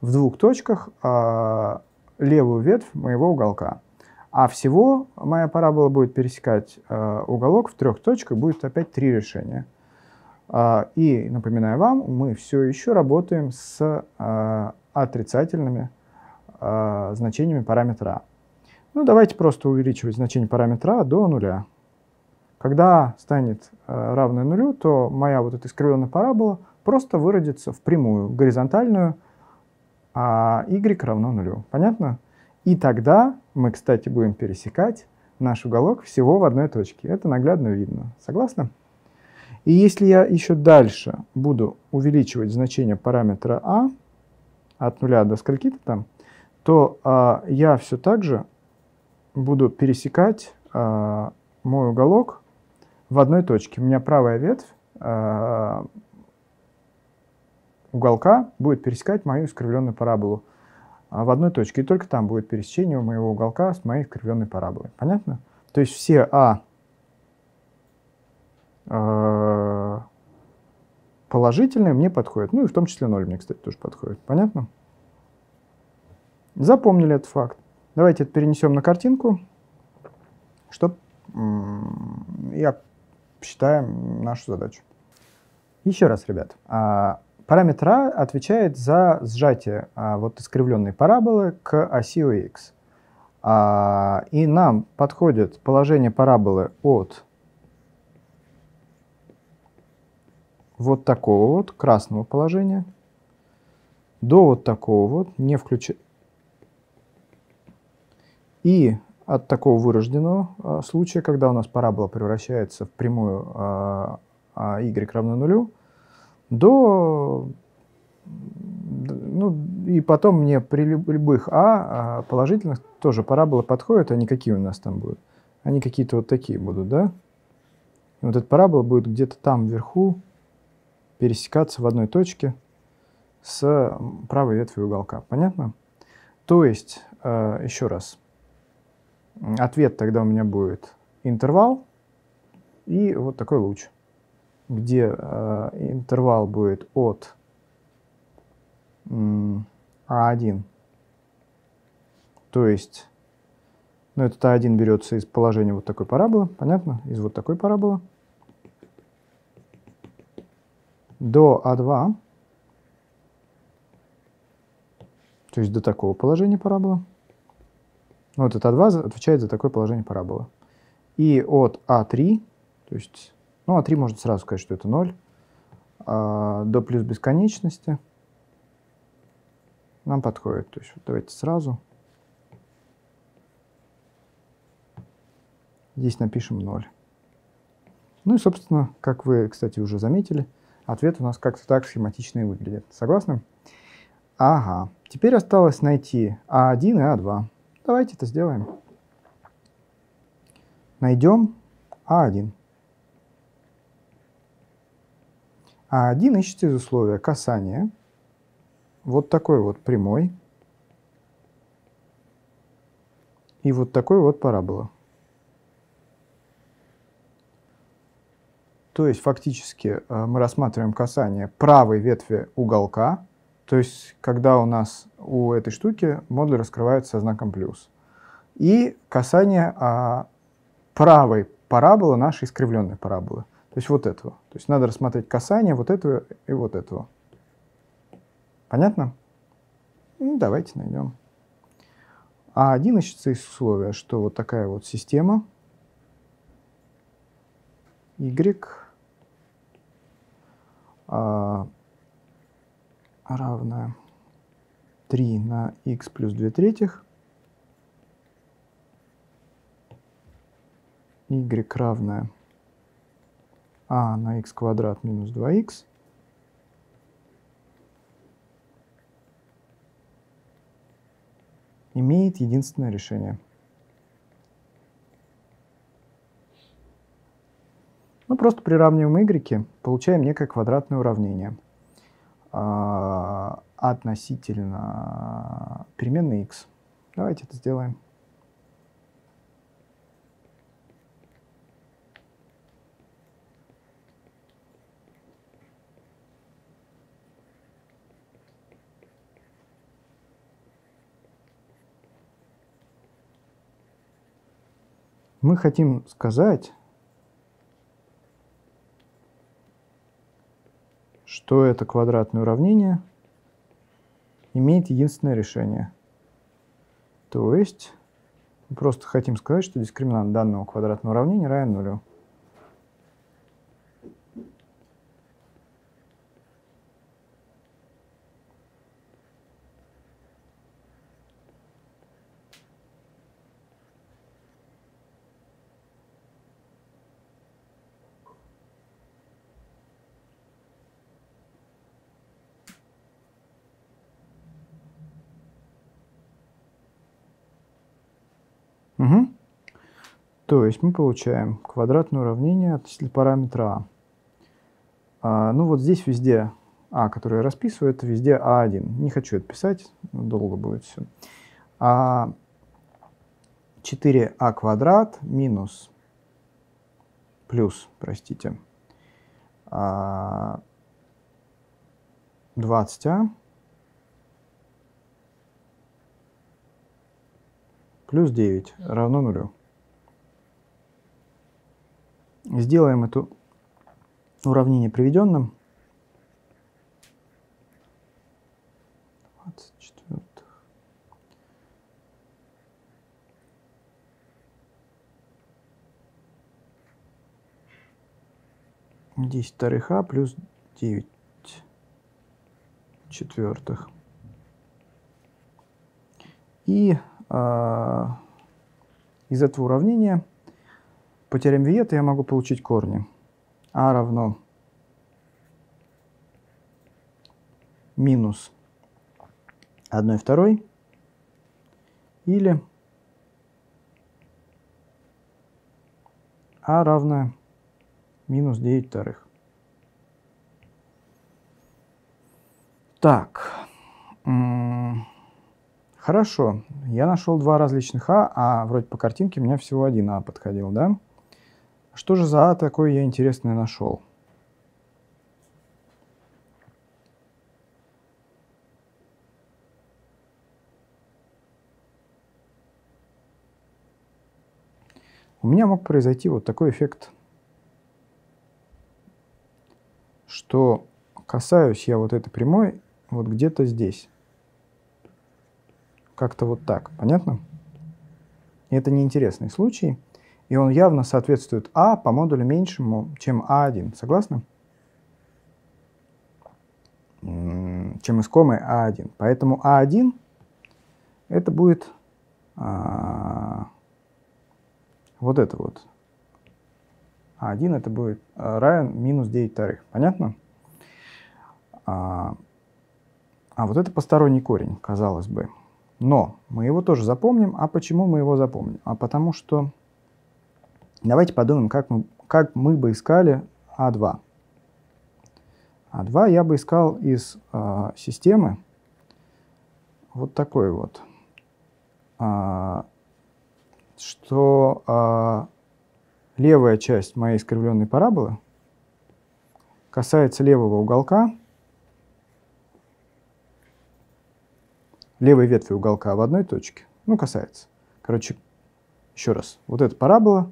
в двух точках а, левую ветвь моего уголка. А всего моя парабола будет пересекать а, уголок в трех точках, будет опять три решения. А, и, напоминаю вам, мы все еще работаем с а, отрицательными а, значениями параметра А. Ну, давайте просто увеличивать значение параметра а до нуля. Когда станет э, равное нулю, то моя вот эта искривленная парабола просто выродится в прямую, горизонтальную, а y равно нулю. Понятно? И тогда мы, кстати, будем пересекать наш уголок всего в одной точке. Это наглядно видно. Согласны? И если я еще дальше буду увеличивать значение параметра а от нуля до скольки-то там, то а, я все так же буду пересекать э, мой уголок в одной точке. У меня правая ветвь э, уголка будет пересекать мою искривленную параболу в одной точке. И только там будет пересечение моего уголка с моей искривленной параболой. Понятно? То есть все А э, положительные мне подходят. Ну и в том числе 0 мне, кстати, тоже подходит. Понятно? Запомнили этот факт. Давайте это перенесем на картинку, чтобы и посчитаем нашу задачу. Еще раз, ребят, а, Параметр А отвечает за сжатие а, вот искривленной параболы к оси ОХ. А, и нам подходит положение параболы от вот такого вот красного положения до вот такого вот, не включая... И от такого вырожденного а, случая, когда у нас парабола превращается в прямую а, а, y равно нулю, до... Ну, и потом мне при любых а, а положительных тоже параболы подходят, они какие у нас там будут? Они какие-то вот такие будут, да? И вот эта парабола будет где-то там вверху пересекаться в одной точке с правой ветвью уголка. Понятно? То есть, э, еще раз, ответ тогда у меня будет интервал и вот такой луч, где э, интервал будет от А1, то есть, ну этот А1 берется из положения вот такой параболы, понятно? Из вот такой параболы. До А2, то есть до такого положения параболы. Вот это А2 отвечает за такое положение параболы. И от А3, то есть, ну, А3 можно сразу сказать, что это 0, а, до плюс бесконечности нам подходит. То есть, вот давайте сразу. Здесь напишем 0. Ну и, собственно, как вы, кстати, уже заметили, ответ у нас как-то так схематично и выглядит. Согласны? Ага. Теперь осталось найти А1 и А2. Давайте это сделаем. Найдем А1. А1 ищется из условия касания. Вот такой вот прямой. И вот такой вот парабола. То есть фактически э, мы рассматриваем касание правой ветви уголка то есть, когда у нас у этой штуки модуль раскрывается со знаком плюс. И касание а, правой параболы нашей искривленной параболы. То есть вот этого. То есть надо рассмотреть касание вот этого и вот этого. Понятно? Ну, давайте найдем. А один ищется из условия, что вот такая вот система y а, равная 3 на x плюс 2 третьих, y равная а на x квадрат минус 2x, имеет единственное решение. Мы просто приравниваем y, получаем некое квадратное уравнение – а, относительно переменной x. Давайте это сделаем. Мы хотим сказать, что это квадратное уравнение имеет единственное решение. То есть мы просто хотим сказать, что дискриминант данного квадратного уравнения равен нулю. То есть мы получаем квадратное уравнение относительно параметра а. а. Ну вот здесь везде а, который я расписываю, это везде а1. Не хочу это писать, долго будет все. А 4а квадрат минус, плюс, простите, 20а плюс 9 равно нулю. Сделаем это уравнение приведенным. 24. Десять вторых А плюс девять четвертых. И э, из этого уравнения по теореме Виета я могу получить корни. А равно минус 1 второй или А равное минус 9 вторых. Так. Хорошо. Я нашел два различных А, а вроде по картинке у меня всего один А подходил, да? Что же за А такое я интересное нашел? У меня мог произойти вот такой эффект, что касаюсь я вот этой прямой вот где-то здесь. Как-то вот так. Понятно? И это неинтересный случай. И он явно соответствует А по модулю меньшему, чем А1. Согласны? Чем искомый А1. Поэтому А1 это будет а, вот это вот. А1 это будет э, равен минус 9 вторых. Понятно? А, а вот это посторонний корень, казалось бы. Но мы его тоже запомним. А почему мы его запомним? А потому что... Давайте подумаем, как мы, как мы бы искали А2. А2 я бы искал из э, системы вот такой вот. А, что а, левая часть моей искривленной параболы касается левого уголка, левой ветви уголка в одной точке, ну, касается. Короче, еще раз, вот эта парабола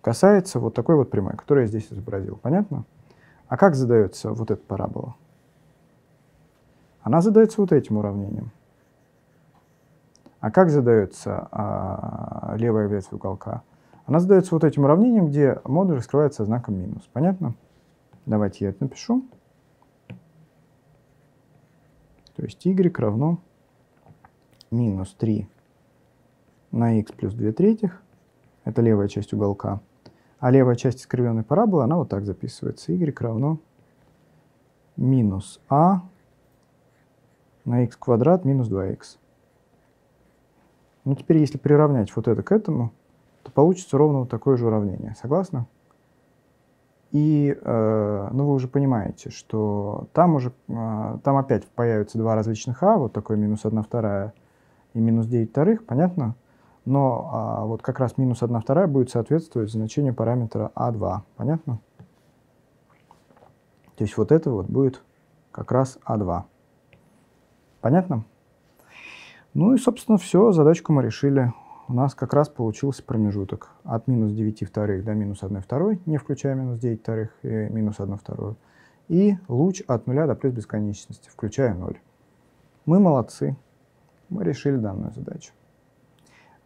касается вот такой вот прямой, которую я здесь изобразил. Понятно? А как задается вот эта парабола? Она задается вот этим уравнением. А как задается а, левая ветвь уголка? Она задается вот этим уравнением, где модуль раскрывается знаком минус. Понятно? Давайте я это напишу. То есть y равно минус 3 на x плюс 2 третьих. Это левая часть уголка. А левая часть искривленной параболы, она вот так записывается. y равно минус а на x квадрат минус 2x. Ну, теперь, если приравнять вот это к этому, то получится ровно вот такое же уравнение. Согласны? И, э, ну, вы уже понимаете, что там уже, э, там опять появятся два различных а, вот такой минус 1 вторая и минус 9 вторых, понятно? Но э, вот как раз минус 1 вторая будет соответствовать значению параметра а2, понятно? То есть вот это вот будет как раз a2. Понятно? Ну и, собственно, все, задачку мы решили. У нас как раз получился промежуток от минус 9 вторых до минус 1 второй, не включая минус 9 вторых и минус 1 вторую. И луч от нуля до плюс бесконечности, включая 0. Мы молодцы. Мы решили данную задачу.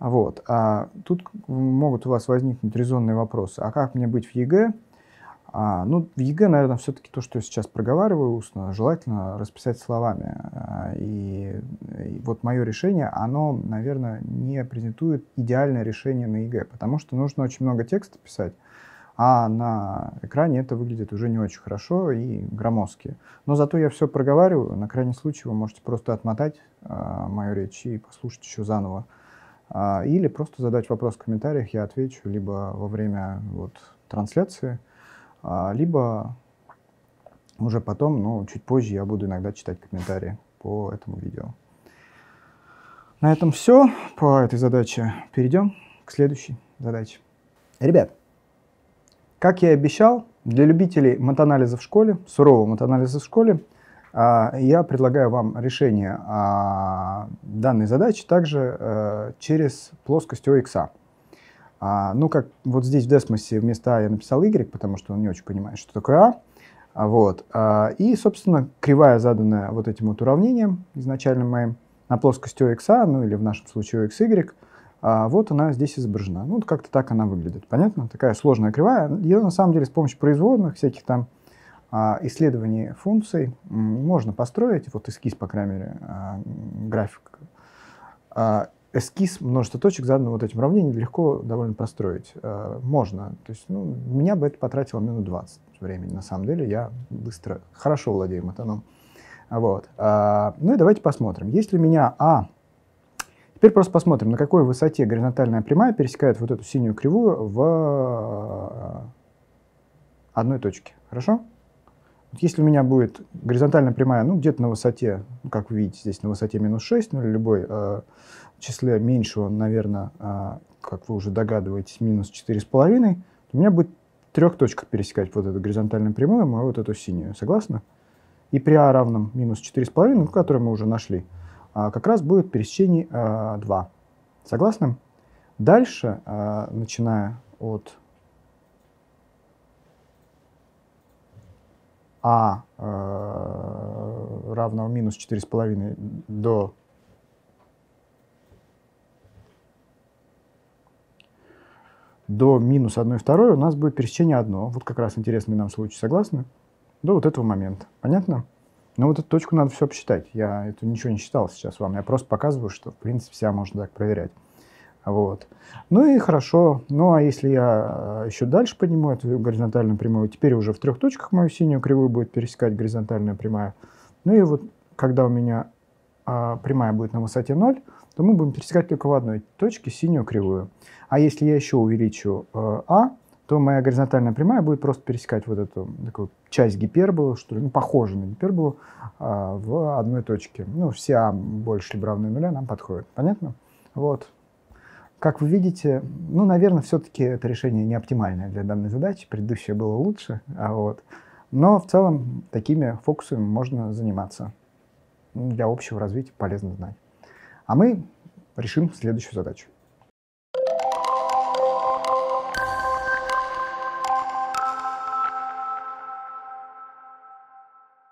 Вот. А тут могут у вас возникнуть резонные вопросы. А как мне быть в ЕГЭ? А, ну, в ЕГЭ, наверное, все-таки то, что я сейчас проговариваю устно, желательно расписать словами. А, и, и вот мое решение, оно, наверное, не презентует идеальное решение на ЕГЭ, потому что нужно очень много текста писать, а на экране это выглядит уже не очень хорошо и громоздко. Но зато я все проговариваю, на крайний случай вы можете просто отмотать а, мою речь и послушать еще заново. А, или просто задать вопрос в комментариях, я отвечу, либо во время вот, трансляции, а, либо уже потом, ну, чуть позже я буду иногда читать комментарии по этому видео. На этом все по этой задаче. Перейдем к следующей задаче. Ребят, как я и обещал, для любителей матанализа в школе, сурового матанализа в школе, я предлагаю вам решение а, данной задачи также э, через плоскость OX. А, ну, как вот здесь в Десмосе вместо А я написал Y, потому что он не очень понимает, что такое А. А, вот. А, и, собственно, кривая, заданная вот этим вот уравнением изначально моим на плоскости OX, ну или в нашем случае OXY, а, вот она здесь изображена. Ну, вот как-то так она выглядит. Понятно? Такая сложная кривая. Ее на самом деле с помощью производных, всяких там исследований функций можно построить. Вот эскиз, по крайней мере, график. Эскиз множество точек заданного вот этим уравнением легко довольно построить. Можно. То есть, ну, меня бы это потратило минут 20 времени. На самом деле я быстро, хорошо владею матаном. Вот. А, ну и давайте посмотрим. Если у меня А... Теперь просто посмотрим, на какой высоте горизонтальная прямая пересекает вот эту синюю кривую в а, одной точке. Хорошо? Если у меня будет горизонтальная прямая, ну, где-то на высоте, как вы видите, здесь на высоте минус 6, ну, или любой э, числе меньшего, наверное, э, как вы уже догадываетесь, минус 4,5, у меня будет трех точках пересекать вот эту горизонтальную прямую, а вот эту синюю. Согласны? И при А равном минус 4,5, ну, который мы уже нашли, а, как раз будет пересечение а, 2. Согласны? Дальше, а, начиная от А э, равного минус 4,5 до до минус 1 второй у нас будет пересечение 1. Вот как раз интересный нам случай, согласны? До вот этого момента. Понятно? Но вот эту точку надо все посчитать. Я это ничего не считал сейчас вам. Я просто показываю, что, в принципе, вся можно так проверять. Вот. Ну и хорошо. Ну а если я э, еще дальше подниму эту горизонтальную прямую, теперь уже в трех точках мою синюю кривую будет пересекать горизонтальная прямая. Ну и вот когда у меня а, прямая будет на высоте 0, то мы будем пересекать только в одной точке синюю кривую. А если я еще увеличу э, а, то моя горизонтальная прямая будет просто пересекать вот эту такую часть гиперболы, что ли, ну, похожую на гиперболу, э, в одной точке. Ну, все а больше либо равны нуля нам подходят. Понятно? Вот. Как вы видите, ну, наверное, все-таки это решение не оптимальное для данной задачи. Предыдущее было лучше. А вот. Но в целом такими фокусами можно заниматься. Для общего развития полезно знать. А мы решим следующую задачу.